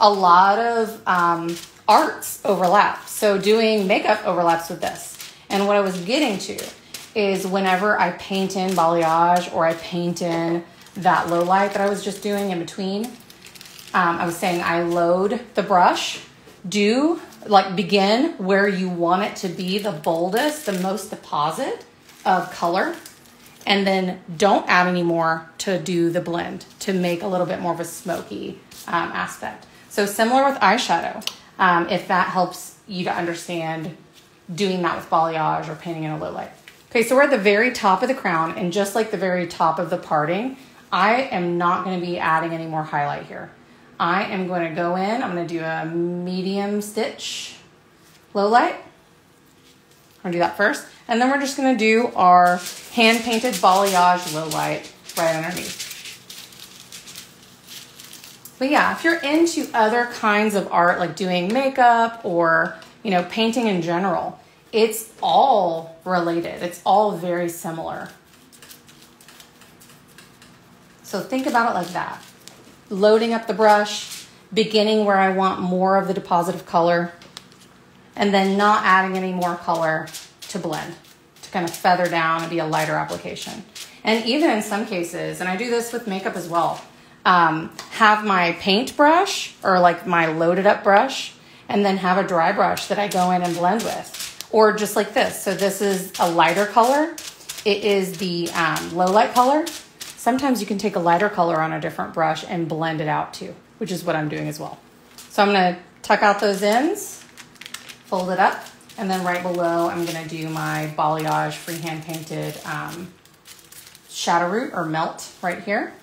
Speaker 1: a lot of um, arts overlap. So doing makeup overlaps with this. And what I was getting to is whenever I paint in balayage or I paint in that low light that I was just doing in between, um, I was saying I load the brush, do like begin where you want it to be the boldest, the most deposit of color, and then don't add any more to do the blend to make a little bit more of a smoky um, aspect. So similar with eyeshadow, um, if that helps you to understand doing that with balayage or painting in a low light. Okay, so we're at the very top of the crown and just like the very top of the parting, I am not gonna be adding any more highlight here. I am going to go in, I'm going to do a medium stitch low light. I'm going to do that first. And then we're just going to do our hand painted balayage low light right underneath. But yeah, if you're into other kinds of art, like doing makeup or, you know, painting in general, it's all related. It's all very similar. So think about it like that loading up the brush, beginning where I want more of the deposit of color, and then not adding any more color to blend, to kind of feather down and be a lighter application. And even in some cases, and I do this with makeup as well, um, have my paint brush or like my loaded up brush, and then have a dry brush that I go in and blend with. Or just like this. So this is a lighter color. It is the um, low light color Sometimes you can take a lighter color on a different brush and blend it out too, which is what I'm doing as well. So I'm gonna tuck out those ends, fold it up, and then right below I'm gonna do my balayage freehand painted um, shadow root or melt right here.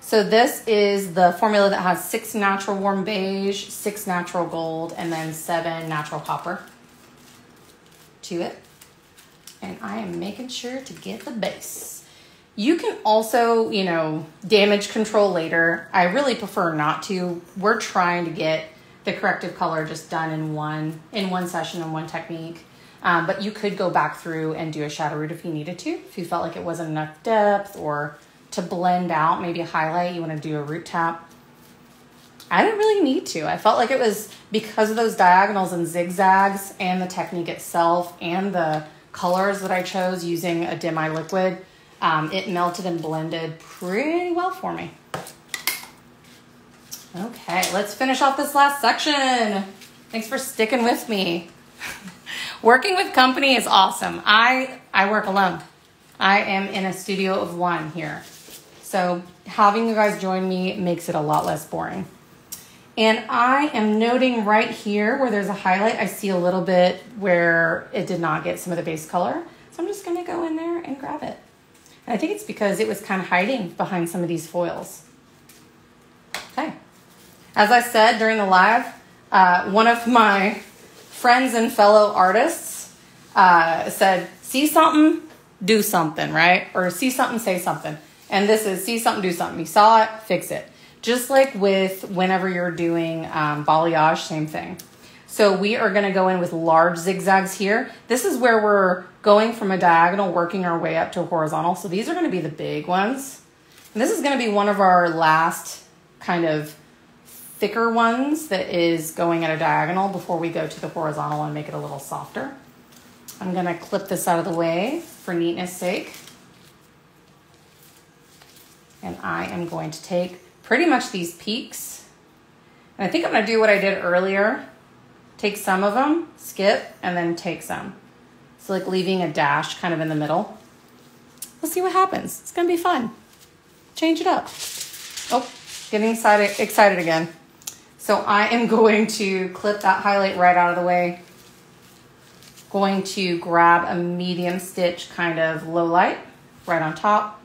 Speaker 1: So this is the formula that has six natural warm beige, six natural gold, and then seven natural copper to it. And I am making sure to get the base. You can also, you know, damage control later. I really prefer not to. We're trying to get the corrective color just done in one in one session and one technique. Um, but you could go back through and do a shadow root if you needed to, if you felt like it wasn't enough depth or to blend out, maybe a highlight, you want to do a root tap. I didn't really need to. I felt like it was because of those diagonals and zigzags and the technique itself and the colors that I chose using a demi liquid um, it melted and blended pretty well for me. Okay, let's finish off this last section. Thanks for sticking with me. Working with company is awesome. I, I work alone. I am in a studio of one here. So having you guys join me makes it a lot less boring. And I am noting right here where there's a highlight, I see a little bit where it did not get some of the base color. So I'm just gonna go in there and grab it. And I think it's because it was kind of hiding behind some of these foils. Okay. As I said during the live, uh, one of my friends and fellow artists uh, said, see something, do something, right? Or see something, say something. And this is see something, do something. You saw it, fix it. Just like with whenever you're doing um, balayage, same thing. So we are gonna go in with large zigzags here. This is where we're going from a diagonal, working our way up to horizontal. So these are gonna be the big ones. And this is gonna be one of our last kind of thicker ones that is going at a diagonal before we go to the horizontal and make it a little softer. I'm gonna clip this out of the way for neatness sake. And I am going to take pretty much these peaks. And I think I'm gonna do what I did earlier Take some of them, skip, and then take some. So like leaving a dash kind of in the middle. Let's see what happens. It's gonna be fun. Change it up. Oh, getting excited, excited again. So I am going to clip that highlight right out of the way. Going to grab a medium stitch kind of low light right on top.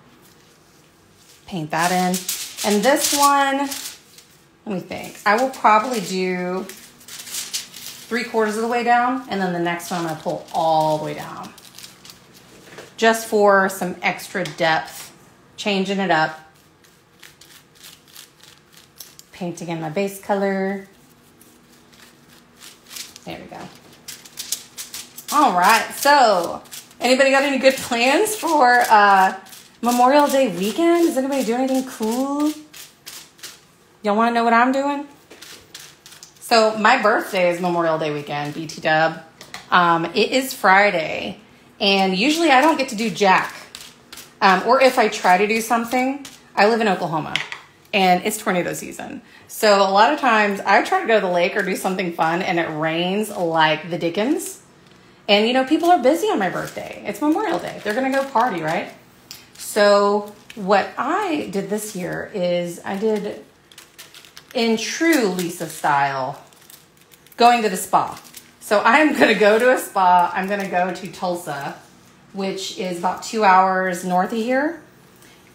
Speaker 1: Paint that in. And this one, let me think. I will probably do three quarters of the way down, and then the next one I'm gonna pull all the way down. Just for some extra depth, changing it up. Painting in my base color. There we go. All right, so anybody got any good plans for uh, Memorial Day weekend? Is anybody doing anything cool? Y'all wanna know what I'm doing? So my birthday is Memorial Day weekend, BT Dub. Um, it is Friday, and usually I don't get to do jack. Um, or if I try to do something, I live in Oklahoma and it's tornado season. So a lot of times I try to go to the lake or do something fun and it rains like the Dickens. And you know, people are busy on my birthday. It's Memorial Day. They're going to go party, right? So what I did this year is I did in true Lisa style going to the spa. So I'm going to go to a spa. I'm going to go to Tulsa, which is about two hours north of here,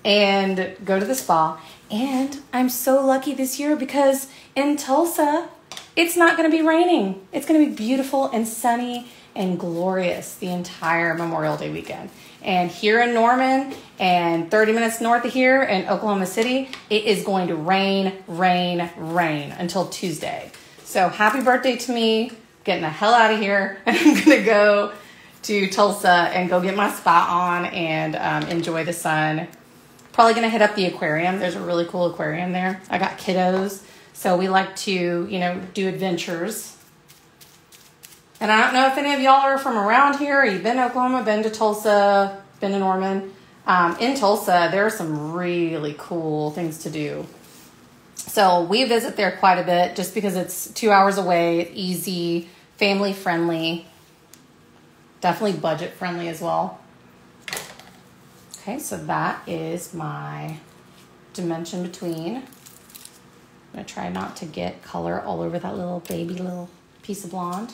Speaker 1: and go to the spa. And I'm so lucky this year because in Tulsa, it's not going to be raining. It's going to be beautiful and sunny and glorious the entire Memorial Day weekend. And here in Norman and 30 minutes north of here in Oklahoma City, it is going to rain, rain, rain until Tuesday. So happy birthday to me. Getting the hell out of here. And I'm going to go to Tulsa and go get my spot on and um, enjoy the sun. Probably going to hit up the aquarium. There's a really cool aquarium there. I got kiddos. So we like to, you know, do adventures and I don't know if any of y'all are from around here. You've been to Oklahoma, been to Tulsa, been to Norman. Um, in Tulsa, there are some really cool things to do. So we visit there quite a bit just because it's two hours away, easy, family friendly, definitely budget friendly as well. Okay, so that is my dimension between. I'm gonna try not to get color all over that little baby little piece of blonde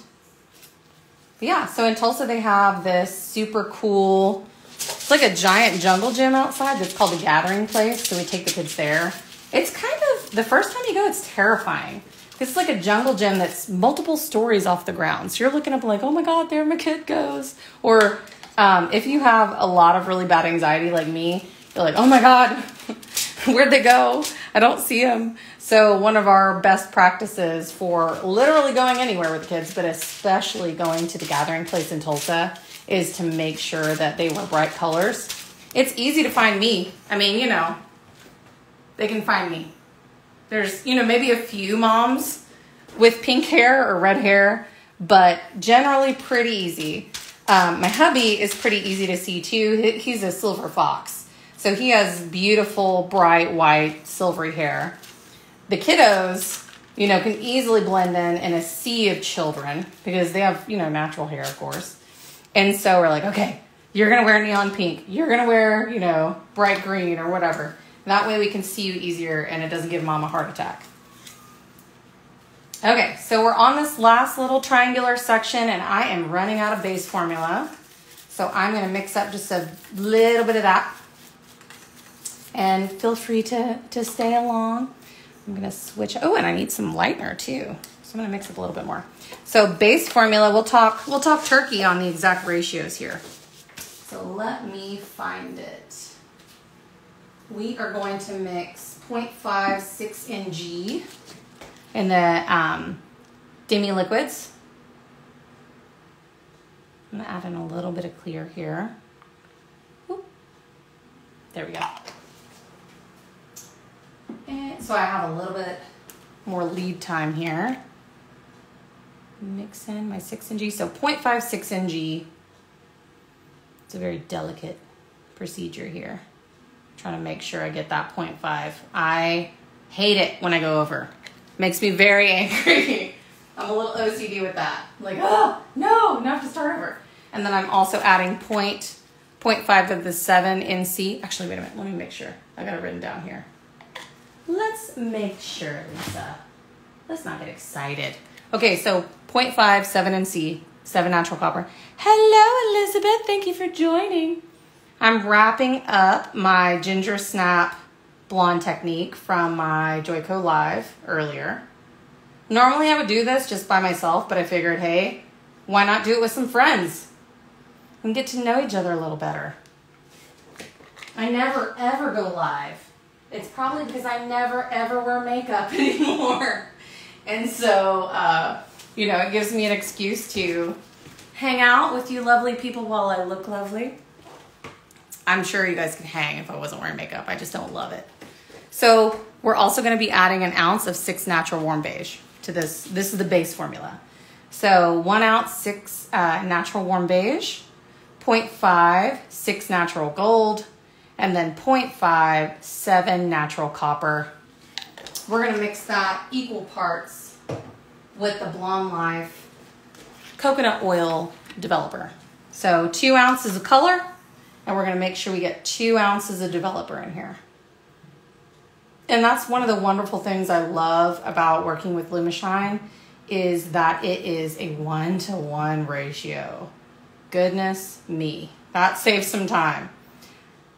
Speaker 1: yeah, so in Tulsa they have this super cool, it's like a giant jungle gym outside that's called the Gathering Place. So we take the kids there. It's kind of, the first time you go, it's terrifying. It's like a jungle gym that's multiple stories off the ground. So you're looking up like, oh my God, there my kid goes. Or um, if you have a lot of really bad anxiety like me, you're like, oh my God, where'd they go? I don't see them. So, one of our best practices for literally going anywhere with kids, but especially going to the gathering place in Tulsa, is to make sure that they wear bright colors. It's easy to find me. I mean, you know, they can find me. There's, you know, maybe a few moms with pink hair or red hair, but generally pretty easy. Um, my hubby is pretty easy to see too. He's a silver fox. So he has beautiful, bright, white, silvery hair the kiddos, you know, can easily blend in in a sea of children because they have, you know, natural hair, of course. And so we're like, okay, you're going to wear neon pink. You're going to wear, you know, bright green or whatever. That way we can see you easier and it doesn't give mom a heart attack. Okay, so we're on this last little triangular section and I am running out of base formula. So I'm going to mix up just a little bit of that. And feel free to, to stay along. I'm gonna switch. Oh, and I need some lightener too. So I'm gonna mix up a little bit more. So base formula, we'll talk, we'll talk turkey on the exact ratios here. So let me find it. We are going to mix 0.56 ng in the um, demi liquids. I'm gonna add in a little bit of clear here. There we go. And so I have a little bit more lead time here. Mix in my 6 ng. So 0.56 ng. It's a very delicate procedure here. Trying to make sure I get that 0.5. I hate it when I go over. Makes me very angry. I'm a little OCD with that. I'm like, oh, no, now I have to start over. And then I'm also adding point, 0.5 of the 7 NC. Actually, wait a minute. Let me make sure. I got it written down here. Let's make sure, Lisa. Let's not get excited. Okay, so 0.5, 7 NC, 7 natural copper. Hello, Elizabeth. Thank you for joining. I'm wrapping up my Ginger Snap blonde technique from my Joico Live earlier. Normally I would do this just by myself, but I figured, hey, why not do it with some friends and get to know each other a little better? I never ever go live it's probably because I never ever wear makeup anymore. and so, uh, you know, it gives me an excuse to hang out with you lovely people while I look lovely. I'm sure you guys could hang if I wasn't wearing makeup. I just don't love it. So we're also going to be adding an ounce of six natural warm beige to this. This is the base formula. So one ounce, six uh, natural warm beige, 0.5, six natural gold, and then 0.5, seven natural copper. We're gonna mix that equal parts with the Blonde Life coconut oil developer. So two ounces of color, and we're gonna make sure we get two ounces of developer in here. And that's one of the wonderful things I love about working with Lumishine is that it is a one to one ratio. Goodness me, that saves some time.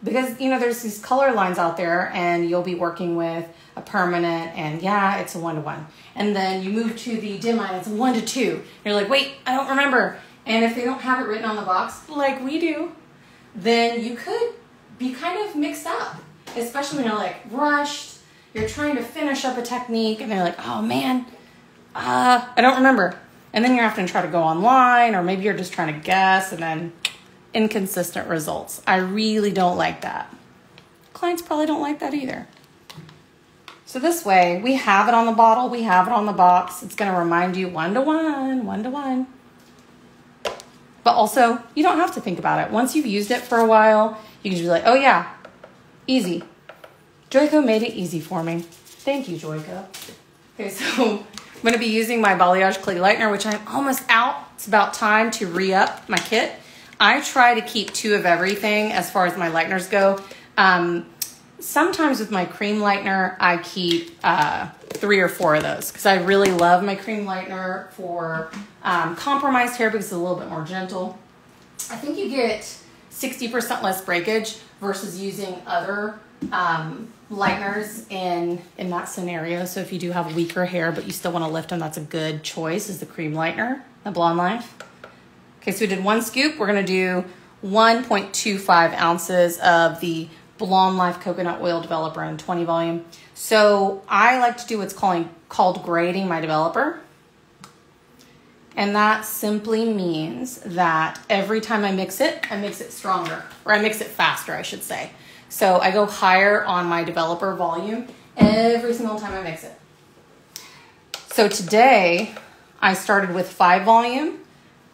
Speaker 1: Because, you know, there's these color lines out there and you'll be working with a permanent and yeah, it's a one to one. And then you move to the dim line, it's a one to two. You're like, wait, I don't remember. And if they don't have it written on the box, like we do, then you could be kind of mixed up, especially when you're like rushed, you're trying to finish up a technique, and they're like, oh man, uh, I don't remember. And then you're having to try to go online, or maybe you're just trying to guess, and then inconsistent results. I really don't like that. Clients probably don't like that either. So this way, we have it on the bottle, we have it on the box. It's going to remind you one to one, one to one. But also, you don't have to think about it. Once you've used it for a while, you can just be like, oh yeah, easy. Joico made it easy for me. Thank you, Joico. Okay, so I'm to be using my balayage clay lightener, which I'm almost out. It's about time to re-up my kit. I try to keep two of everything as far as my lighteners go. Um, sometimes with my cream lightener, I keep uh, three or four of those because I really love my cream lightener for um, compromised hair because it's a little bit more gentle. I think you get 60% less breakage versus using other um, lighteners in in that scenario. So if you do have weaker hair but you still want to lift them, that's a good choice. Is the cream lightener, the Blonde Life. Okay, so we did one scoop. We're gonna do 1.25 ounces of the Blonde Life Coconut Oil Developer in 20 volume. So I like to do what's calling, called grading my developer. And that simply means that every time I mix it, I mix it stronger, or I mix it faster, I should say. So I go higher on my developer volume every single time I mix it. So today I started with five volume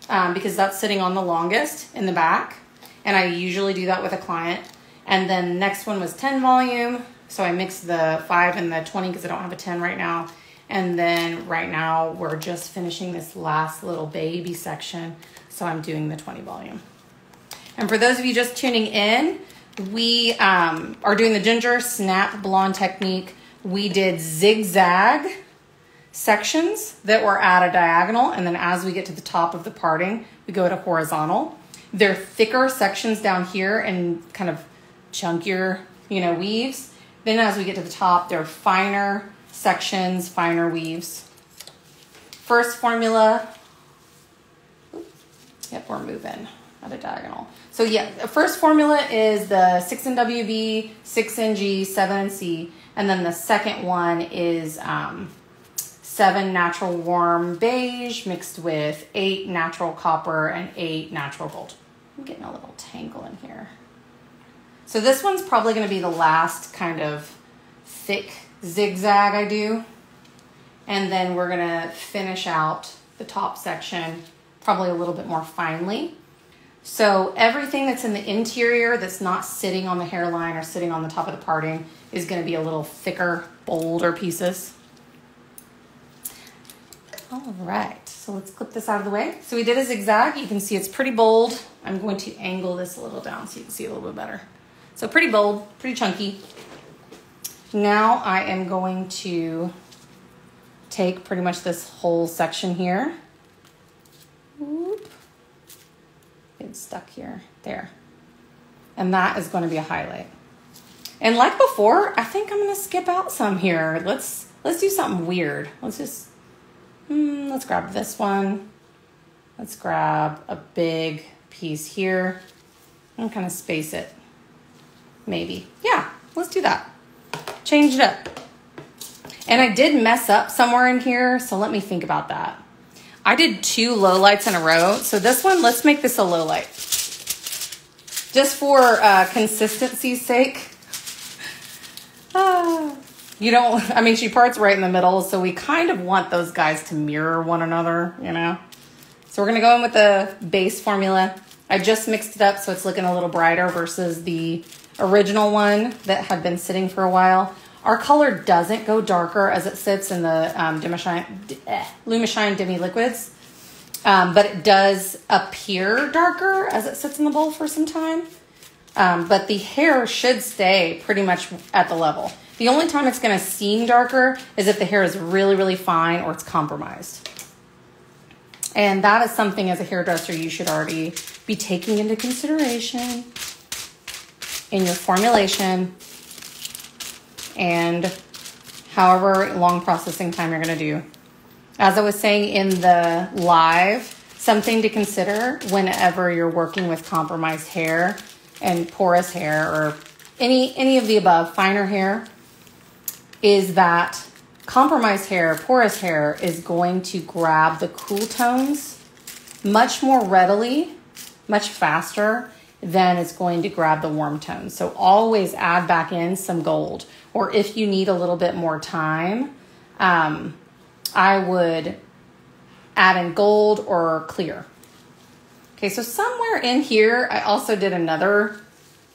Speaker 1: um, because that's sitting on the longest in the back. And I usually do that with a client. And then next one was 10 volume. So I mixed the five and the 20 because I don't have a 10 right now. And then right now we're just finishing this last little baby section. So I'm doing the 20 volume. And for those of you just tuning in, we um, are doing the ginger snap blonde technique. We did zigzag sections that were at a diagonal. And then as we get to the top of the parting, we go to horizontal. They're thicker sections down here and kind of chunkier, you know, weaves. Then as we get to the top, they're finer sections, finer weaves. First formula, yep, we're moving at a diagonal. So yeah, the first formula is the 6 NWB, 6 NG, 7 C, and then the second one is um, 7 natural warm beige mixed with 8 natural copper and 8 natural gold. I'm getting a little tangle in here. So this one's probably going to be the last kind of thick zigzag I do. And then we're gonna finish out the top section probably a little bit more finely. So everything that's in the interior that's not sitting on the hairline or sitting on the top of the parting is gonna be a little thicker, bolder pieces. All right, so let's clip this out of the way. So we did a zigzag. You can see it's pretty bold. I'm going to angle this a little down so you can see a little bit better. So pretty bold, pretty chunky. Now I am going to take pretty much this whole section here. Whoop. It's stuck here, there. And that is going to be a highlight. And like before, I think I'm going to skip out some here. Let's let's do something weird. Let's just hmm, let's grab this one. Let's grab a big piece here and kind of space it. Maybe. Yeah, let's do that change it up. And I did mess up somewhere in here, so let me think about that. I did two low lights in a row. So this one, let's make this a low light. Just for uh, consistency's sake. Uh, you don't, I mean, she parts right in the middle, so we kind of want those guys to mirror one another, you know? So we're gonna go in with the base formula. I just mixed it up so it's looking a little brighter versus the original one that had been sitting for a while. Our color doesn't go darker as it sits in the um, eh, Lumishine Demi Liquids, um, but it does appear darker as it sits in the bowl for some time. Um, but the hair should stay pretty much at the level. The only time it's going to seem darker is if the hair is really, really fine or it's compromised. And that is something as a hairdresser you should already be taking into consideration in your formulation and however long processing time you're going to do. As I was saying in the live, something to consider whenever you're working with compromised hair and porous hair or any any of the above, finer hair, is that compromised hair, porous hair is going to grab the cool tones much more readily, much faster than it's going to grab the warm tones. So always add back in some gold. Or if you need a little bit more time, um, I would add in gold or clear. Okay, so somewhere in here, I also did another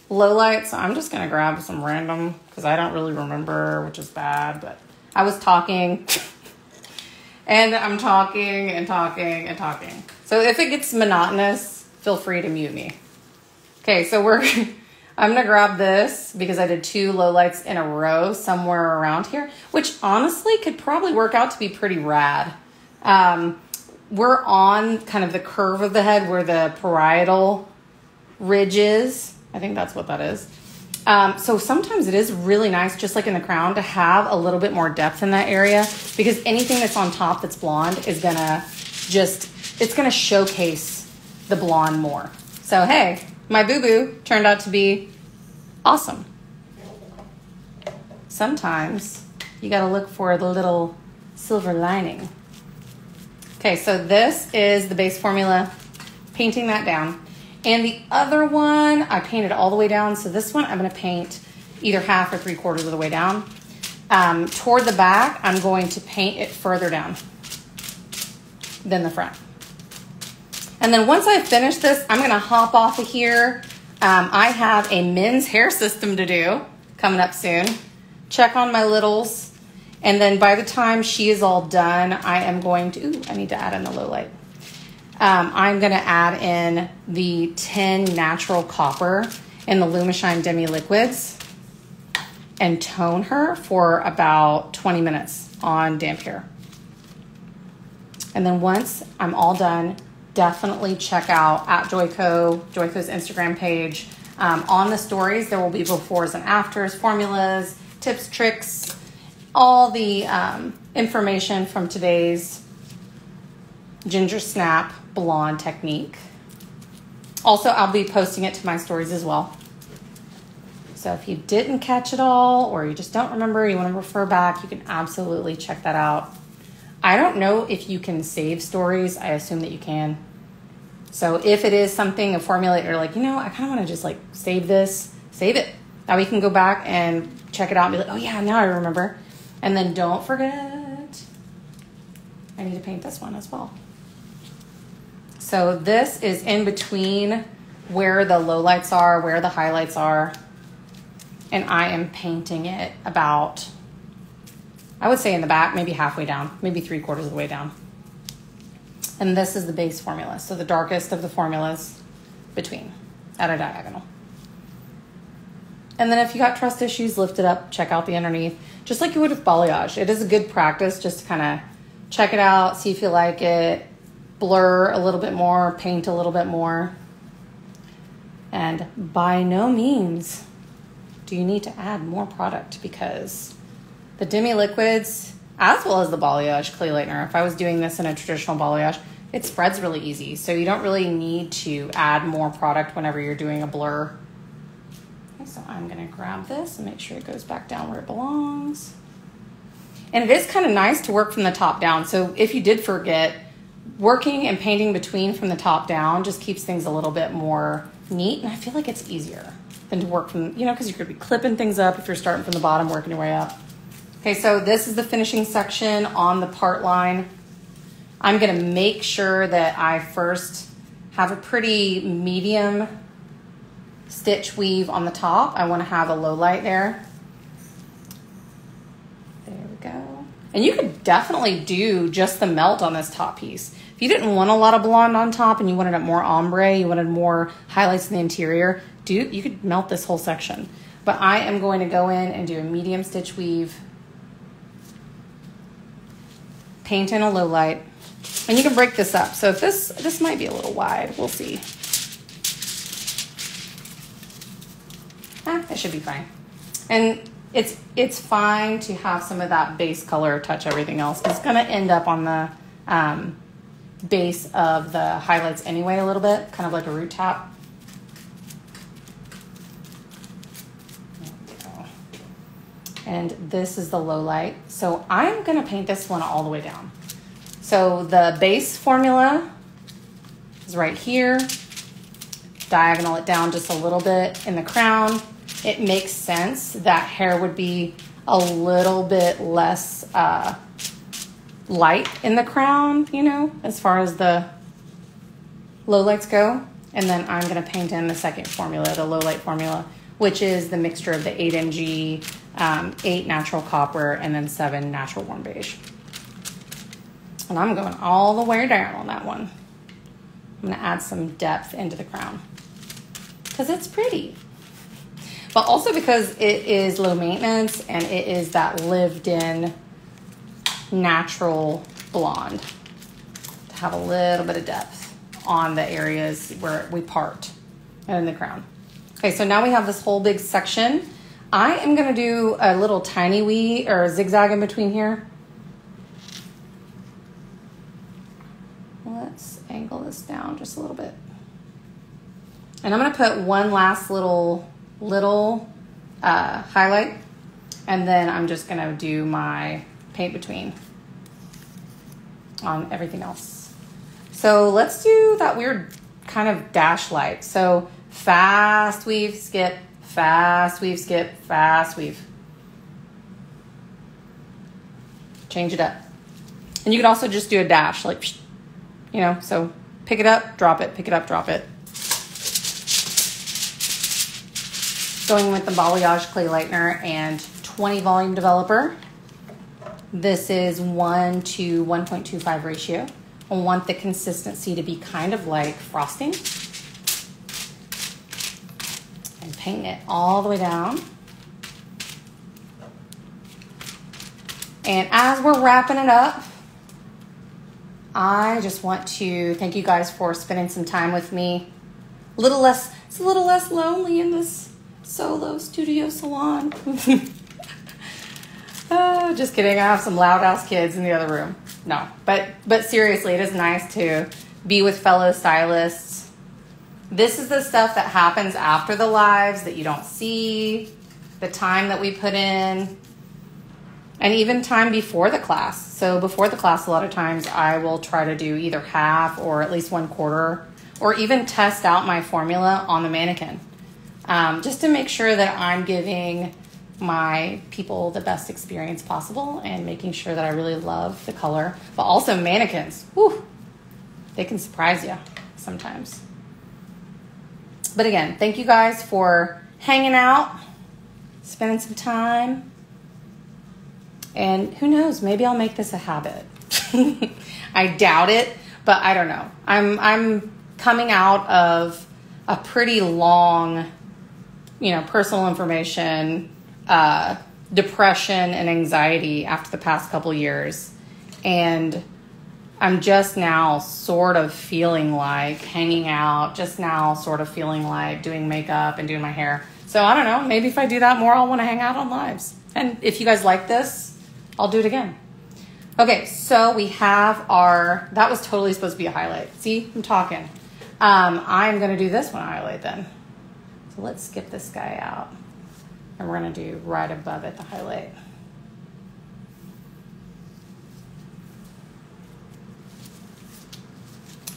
Speaker 1: low light. So I'm just going to grab some random because I don't really remember, which is bad, but I was talking and I'm talking and talking and talking. So if it gets monotonous, feel free to mute me. Okay, so we're, I'm gonna grab this because I did two low lights in a row somewhere around here, which honestly could probably work out to be pretty rad. Um, we're on kind of the curve of the head where the parietal ridge is. I think that's what that is. Um, so sometimes it is really nice, just like in the crown, to have a little bit more depth in that area because anything that's on top that's blonde is gonna just, it's gonna showcase the blonde more. So hey, my boo boo turned out to be awesome. Sometimes you got to look for the little silver lining. Okay, so this is the base formula, painting that down. And the other one, I painted all the way down. So this one, I'm to paint either half or three quarters of the way down. Um, toward the back, I'm going to paint it further down than the front. And then once I finish this, I'm gonna hop off of here. Um, I have a men's hair system to do coming up soon. Check on my littles. And then by the time she is all done, I am going to, ooh, I need to add in the low light. Um, I'm gonna add in the 10 natural copper in the Lumishine Demi Liquids and tone her for about 20 minutes on damp hair. And then once I'm all done, definitely check out at Joico, Joico's Instagram page. Um, on the stories, there will be befores and afters, formulas, tips, tricks, all the um, information from today's ginger snap blonde technique. Also, I'll be posting it to my stories as well. So if you didn't catch it all or you just don't remember, you want to refer back, you can absolutely check that out. I don't know if you can save stories. I assume that you can. So if it is something, a formula, you're like, you know, I kind of want to just like save this, save it. Now we can go back and check it out and be like, oh yeah, now I remember. And then don't forget, I need to paint this one as well. So this is in between where the lowlights are, where the highlights are. And I am painting it about, I would say in the back, maybe halfway down, maybe three quarters of the way down. And this is the base formula. So the darkest of the formulas between at a diagonal. And then if you got trust issues, lift it up, check out the underneath, just like you would with balayage. It is a good practice just to kind of check it out, see if you like it, blur a little bit more, paint a little bit more. And by no means do you need to add more product because the demi liquids as well as the balayage clay lightener. If I was doing this in a traditional balayage, it spreads really easy. So you don't really need to add more product whenever you're doing a blur. Okay, so I'm gonna grab this and make sure it goes back down where it belongs. And it is kind of nice to work from the top down. So if you did forget, working and painting between from the top down just keeps things a little bit more neat. And I feel like it's easier than to work from, you know, because you could be clipping things up if you're starting from the bottom, working your way up. Okay, so this is the finishing section on the part line. I'm gonna make sure that I first have a pretty medium stitch weave on the top. I wanna have a low light there. There we go. And you could definitely do just the melt on this top piece. If you didn't want a lot of blonde on top and you wanted it more ombre, you wanted more highlights in the interior, do you could melt this whole section. But I am going to go in and do a medium stitch weave, paint in a low light, and you can break this up. So if this, this might be a little wide, we'll see. Ah, it should be fine. And it's it's fine to have some of that base color touch everything else. It's gonna end up on the um, base of the highlights anyway a little bit, kind of like a root tap. And this is the low light. So I'm gonna paint this one all the way down. So the base formula is right here. Diagonal it down just a little bit in the crown. It makes sense that hair would be a little bit less uh, light in the crown, you know, as far as the low lights go. And then I'm to paint in the second formula, the low light formula, which is the mixture of the 8NG, um, 8 natural copper, and then 7 natural warm beige. And I'm going all the way down on that one. I'm going to add some depth into the crown because it's pretty. But also because it is low maintenance and it is that lived in natural blonde to have a little bit of depth on the areas where we part and in the crown. Okay, so now we have this whole big section. I am gonna do a little tiny wee or zigzag in between here. Let's angle this down just a little bit. And I'm gonna put one last little, little uh, highlight and then I'm just gonna do my paint between on everything else. So let's do that weird kind of dash light. So fast weave, skip, fast weave, skip, fast weave. Change it up. And you could also just do a dash, like, you know, so pick it up, drop it, pick it up, drop it. Going with the balayage clay lightener and 20 volume developer. This is 1 to 1.25 ratio. I want the consistency to be kind of like frosting. Paint it all the way down. And as we're wrapping it up, I just want to thank you guys for spending some time with me. A little less, it's a little less lonely in this solo studio salon. Oh, just kidding. I have some loud ass kids in the other room. No, but but seriously, it is nice to be with fellow stylists. This is the stuff that happens after the lives that you don't see, the time that we put in, and even time before the class. So before the class, a lot of times I will try to do either half or at least one quarter, or even test out my formula on the mannequin, um, just to make sure that I'm giving my people the best experience possible and making sure that I really love the color. But also mannequins, whew, they can surprise you sometimes. But again, thank you guys for hanging out, spending some time. And who knows, maybe I'll make this a habit. I doubt it, but I don't know. I'm I'm coming out of a pretty long, you know, personal information uh, depression and anxiety after the past couple years. And I'm just now sort of feeling like hanging out, just now sort of feeling like doing makeup and doing my hair. So I don't know, maybe if I do that more, I'll want to hang out on lives. And if you guys like this, I'll do it again. Okay, so we have our, that was totally supposed to be a highlight. See, I'm talking. Um, I'm going to do this one highlight then. So let's skip this guy out. And we're going to do right above it the highlight.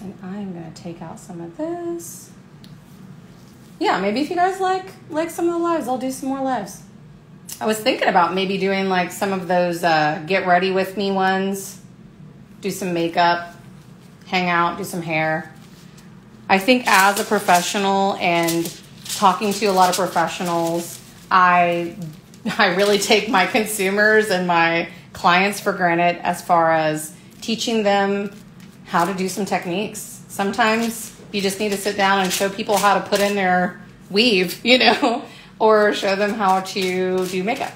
Speaker 1: And I'm to take out some of this. Yeah, maybe if you guys like like some of the lives, I'll do some more lives. I was thinking about maybe doing like some of those uh, get ready with me ones do some makeup, hang out, do some hair. I think as a professional and talking to a lot of professionals, I I really take my consumers and my clients for granted as far as teaching them how to do some techniques. Sometimes you just need to sit down and show people how to put in their weave, you know, or show them how to do makeup.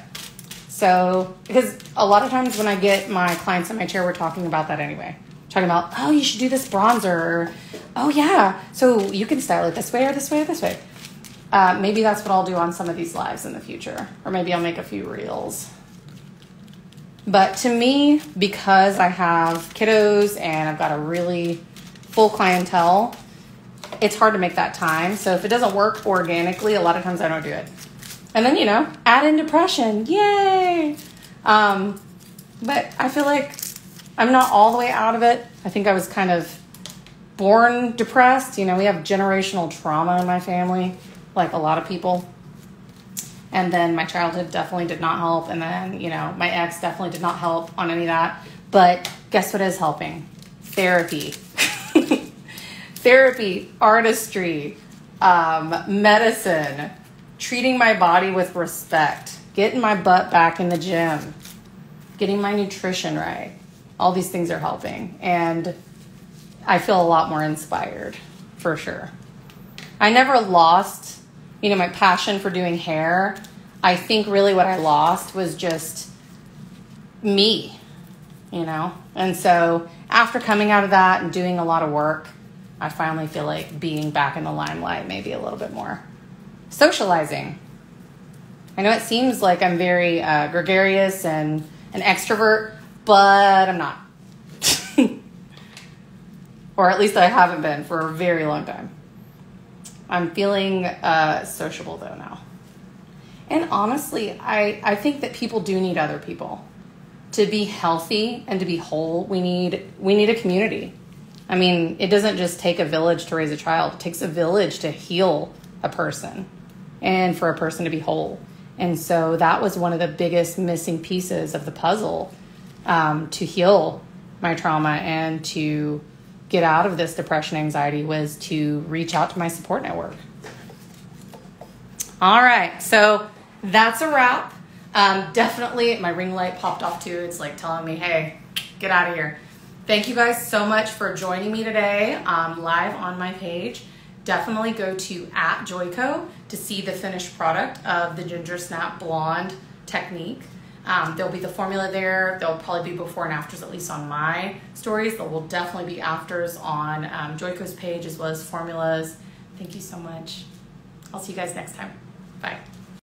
Speaker 1: So, because a lot of times when I get my clients in my chair, we're talking about that anyway. Talking about, oh, you should do this bronzer. Oh, yeah. So you can style it this way or this way or this way. Uh, maybe that's what I'll do on some of these lives in the future. Or maybe I'll make a few reels. But to me, because I have kiddos and I've got a really full clientele, it's hard to make that time. So if it doesn't work organically, a lot of times I don't do it. And then, you know, add in depression. Yay! Um, but I feel like I'm not all the way out of it. I think I was kind of born depressed. You know, we have generational trauma in my family, like a lot of people. And then my childhood definitely did not help. And then, you know, my ex definitely did not help on any of that. But guess what is helping? Therapy. Therapy, artistry, um, medicine, treating my body with respect, getting my butt back in the gym, getting my nutrition right. All these things are helping. And I feel a lot more inspired for sure. I never lost, you know, my passion for doing hair. I think really what I lost was just me, you know? And so after coming out of that and doing a lot of work, I finally feel like being back in the limelight maybe a little bit more. Socializing. I know it seems like I'm very uh, gregarious and an extrovert, but I'm not. or at least I haven't been for a very long time. I'm feeling uh, sociable though now. And honestly, I, I think that people do need other people. To be healthy and to be whole, we need we need a community. I mean, it doesn't just take a village to raise a child. It takes a village to heal a person and for a person to be whole. And so that was one of the biggest missing pieces of the puzzle um, to heal my trauma and to get out of this depression anxiety was to reach out to my support network. All right, so that's a wrap. Um, definitely, my ring light popped off too. It's like telling me, hey, get out of here. Thank you guys so much for joining me today um, live on my page. Definitely go to at Joico to see the finished product of the Ginger Snap Blonde technique. Um, there'll be the formula there. There'll probably be before and afters, at least on my stories. There will definitely be afters on um, Joico's page as well as formulas. Thank you so much. I'll see you guys next time. Bye.